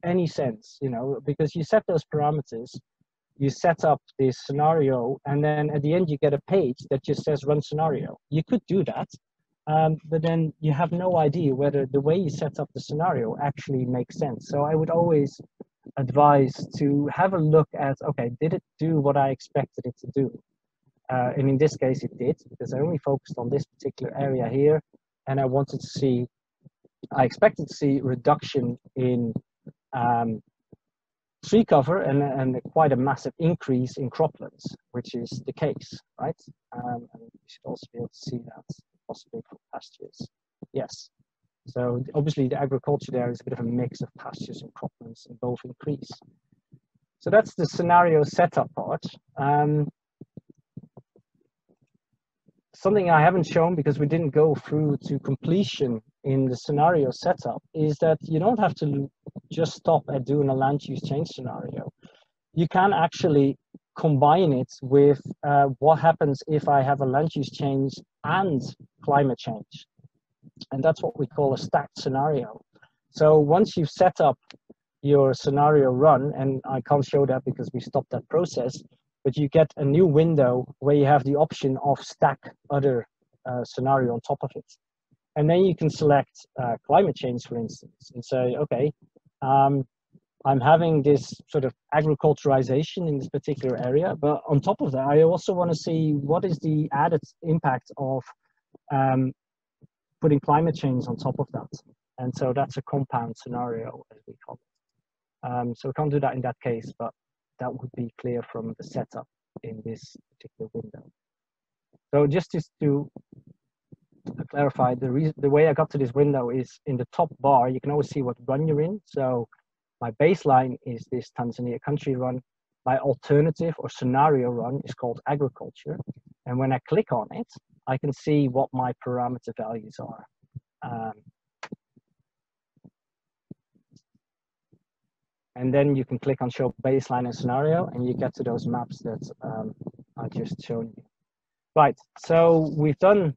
any sense? You know, because you set those parameters, you set up the scenario, and then at the end you get a page that just says run scenario. You could do that, um, but then you have no idea whether the way you set up the scenario actually makes sense. So I would always advise to have a look at, okay, did it do what I expected it to do? Uh, and in this case, it did because I only focused on this particular area here, and I wanted to see, I expected to see reduction in um, tree cover and, and quite a massive increase in croplands, which is the case, right? Um, and you should also be able to see that possibly for pastures. Yes. So obviously the agriculture there is a bit of a mix of pastures and croplands and both increase. So that's the scenario setup part. Um, something I haven't shown because we didn't go through to completion in the scenario setup is that you don't have to just stop at doing a land use change scenario. You can actually combine it with uh, what happens if I have a land use change and climate change. And that's what we call a stacked scenario. So once you've set up your scenario run, and I can't show that because we stopped that process, but you get a new window where you have the option of stack other uh, scenario on top of it. And then you can select uh, climate change, for instance, and say, okay, um, I'm having this sort of agriculturization in this particular area, but on top of that, I also want to see what is the added impact of um, putting climate change on top of that. And so that's a compound scenario, as we call it. Um, so we can't do that in that case, but that would be clear from the setup in this particular window. So just to clarify, the reason, the way I got to this window is in the top bar, you can always see what run you're in. So my baseline is this Tanzania country run. My alternative or scenario run is called agriculture. And when I click on it, I can see what my parameter values are. Um, and then you can click on show baseline and scenario and you get to those maps that um, I just shown you. Right, so we've done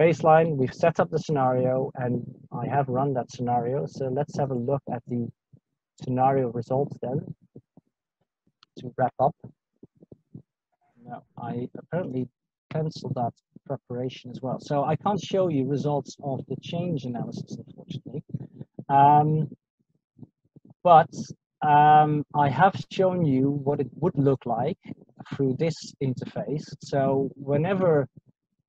baseline, we've set up the scenario and I have run that scenario. So let's have a look at the scenario results then to wrap up. Now, I apparently canceled that preparation as well. So I can't show you results of the change analysis, unfortunately. Um, but um, I have shown you what it would look like through this interface. So whenever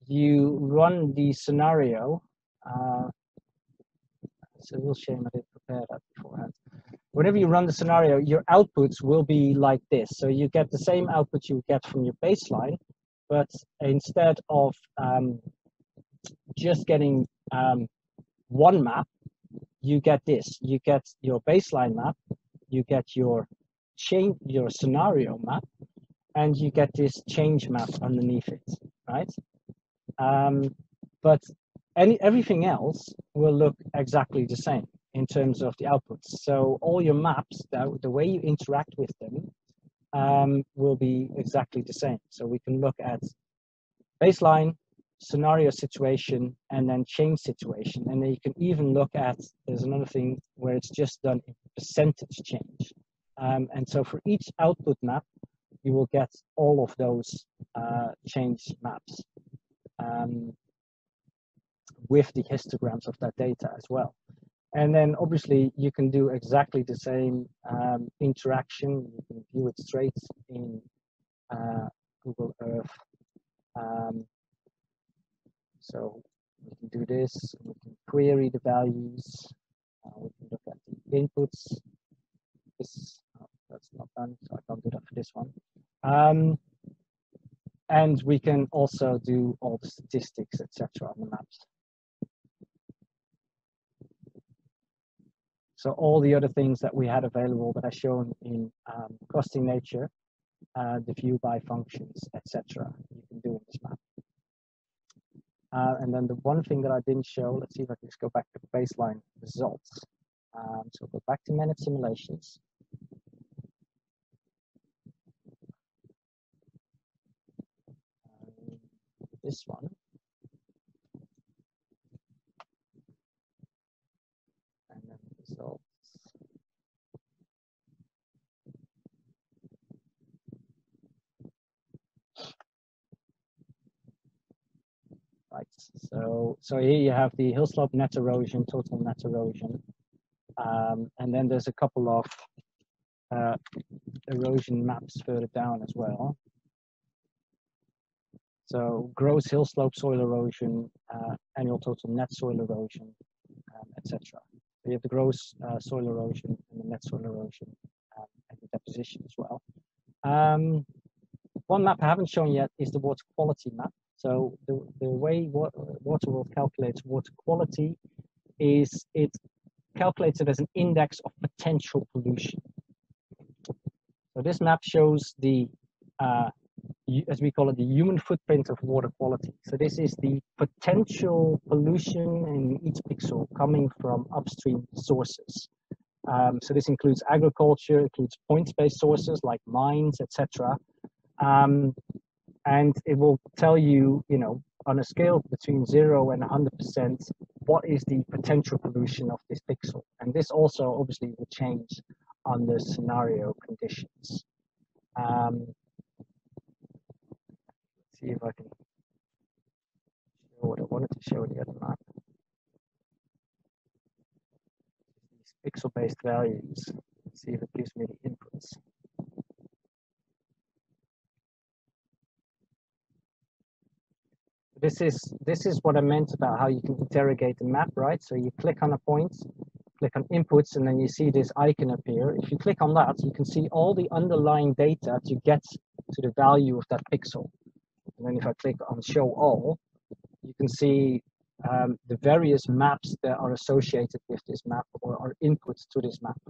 you run the scenario, uh, it's a real shame I didn't prepare that beforehand. Whenever you run the scenario, your outputs will be like this. So you get the same output you get from your baseline, but instead of um, just getting um, one map, you get this. You get your baseline map, you get your change, your scenario map, and you get this change map underneath it, right? Um, but any everything else will look exactly the same in terms of the outputs. So all your maps, the, the way you interact with them, um, will be exactly the same. So we can look at baseline, scenario situation, and then change situation. And then you can even look at, there's another thing where it's just done in percentage change. Um, and so for each output map, you will get all of those uh, change maps um, with the histograms of that data as well. And then obviously you can do exactly the same um, interaction. You can view it straight in uh, Google Earth. Um, so we can do this, we can query the values, uh, we can look at the inputs. This, oh, that's not done, so I can't do that for this one. Um, and we can also do all the statistics, etc. on the maps. So all the other things that we had available that are shown in um, costing nature, uh, the view by functions, etc. You can do in this map. Uh, and then the one thing that I didn't show, let's see if I can just go back to the baseline results. Um, so go back to manage simulations. Um, this one. And then the results. Right, so, so here you have the hill slope net erosion, total net erosion. Um, and then there's a couple of uh, erosion maps further down as well. So gross hill slope soil erosion, uh, annual total net soil erosion, um, etc. You have the gross uh, soil erosion and the net soil erosion um, and the deposition as well. Um, one map I haven't shown yet is the water quality map. So the, the way Waterworld calculates water quality is it calculates it as an index of potential pollution. So this map shows the uh, as we call it, the human footprint of water quality. So this is the potential pollution in each pixel coming from upstream sources. Um, so this includes agriculture, includes point-based sources like mines, etc. Um, and it will tell you, you know, on a scale between zero and 100%, what is the potential pollution of this pixel. And this also obviously will change under scenario conditions. Um, let's see if I can show what I wanted to show the other map. These pixel-based values, see if it gives me the inputs. This is this is what I meant about how you can interrogate the map, right? So you click on a point, click on inputs, and then you see this icon appear. If you click on that, you can see all the underlying data to get to the value of that pixel. And then if I click on show all, you can see um, the various maps that are associated with this map or are inputs to this map.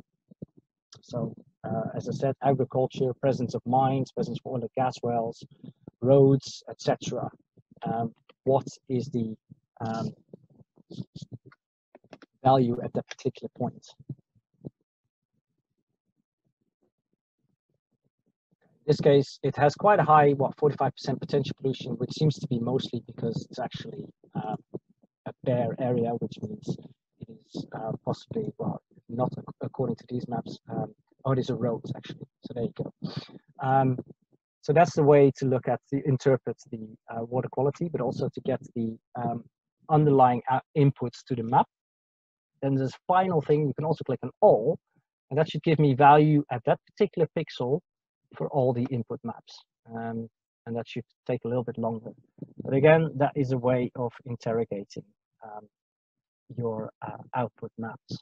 So uh, as I said, agriculture, presence of mines, presence of oil and gas wells, roads, etc. Um, what is the um, value at that particular point? In this case, it has quite a high, what, 45% potential pollution, which seems to be mostly because it's actually um, a bare area, which means it is uh, possibly, well, not according to these maps. Um, oh, it is a road actually. So there you go. So that's the way to look at the interpret the uh, water quality, but also to get the um, underlying uh, inputs to the map. Then this final thing, you can also click on all, and that should give me value at that particular pixel for all the input maps. Um, and that should take a little bit longer. But again, that is a way of interrogating um, your uh, output maps.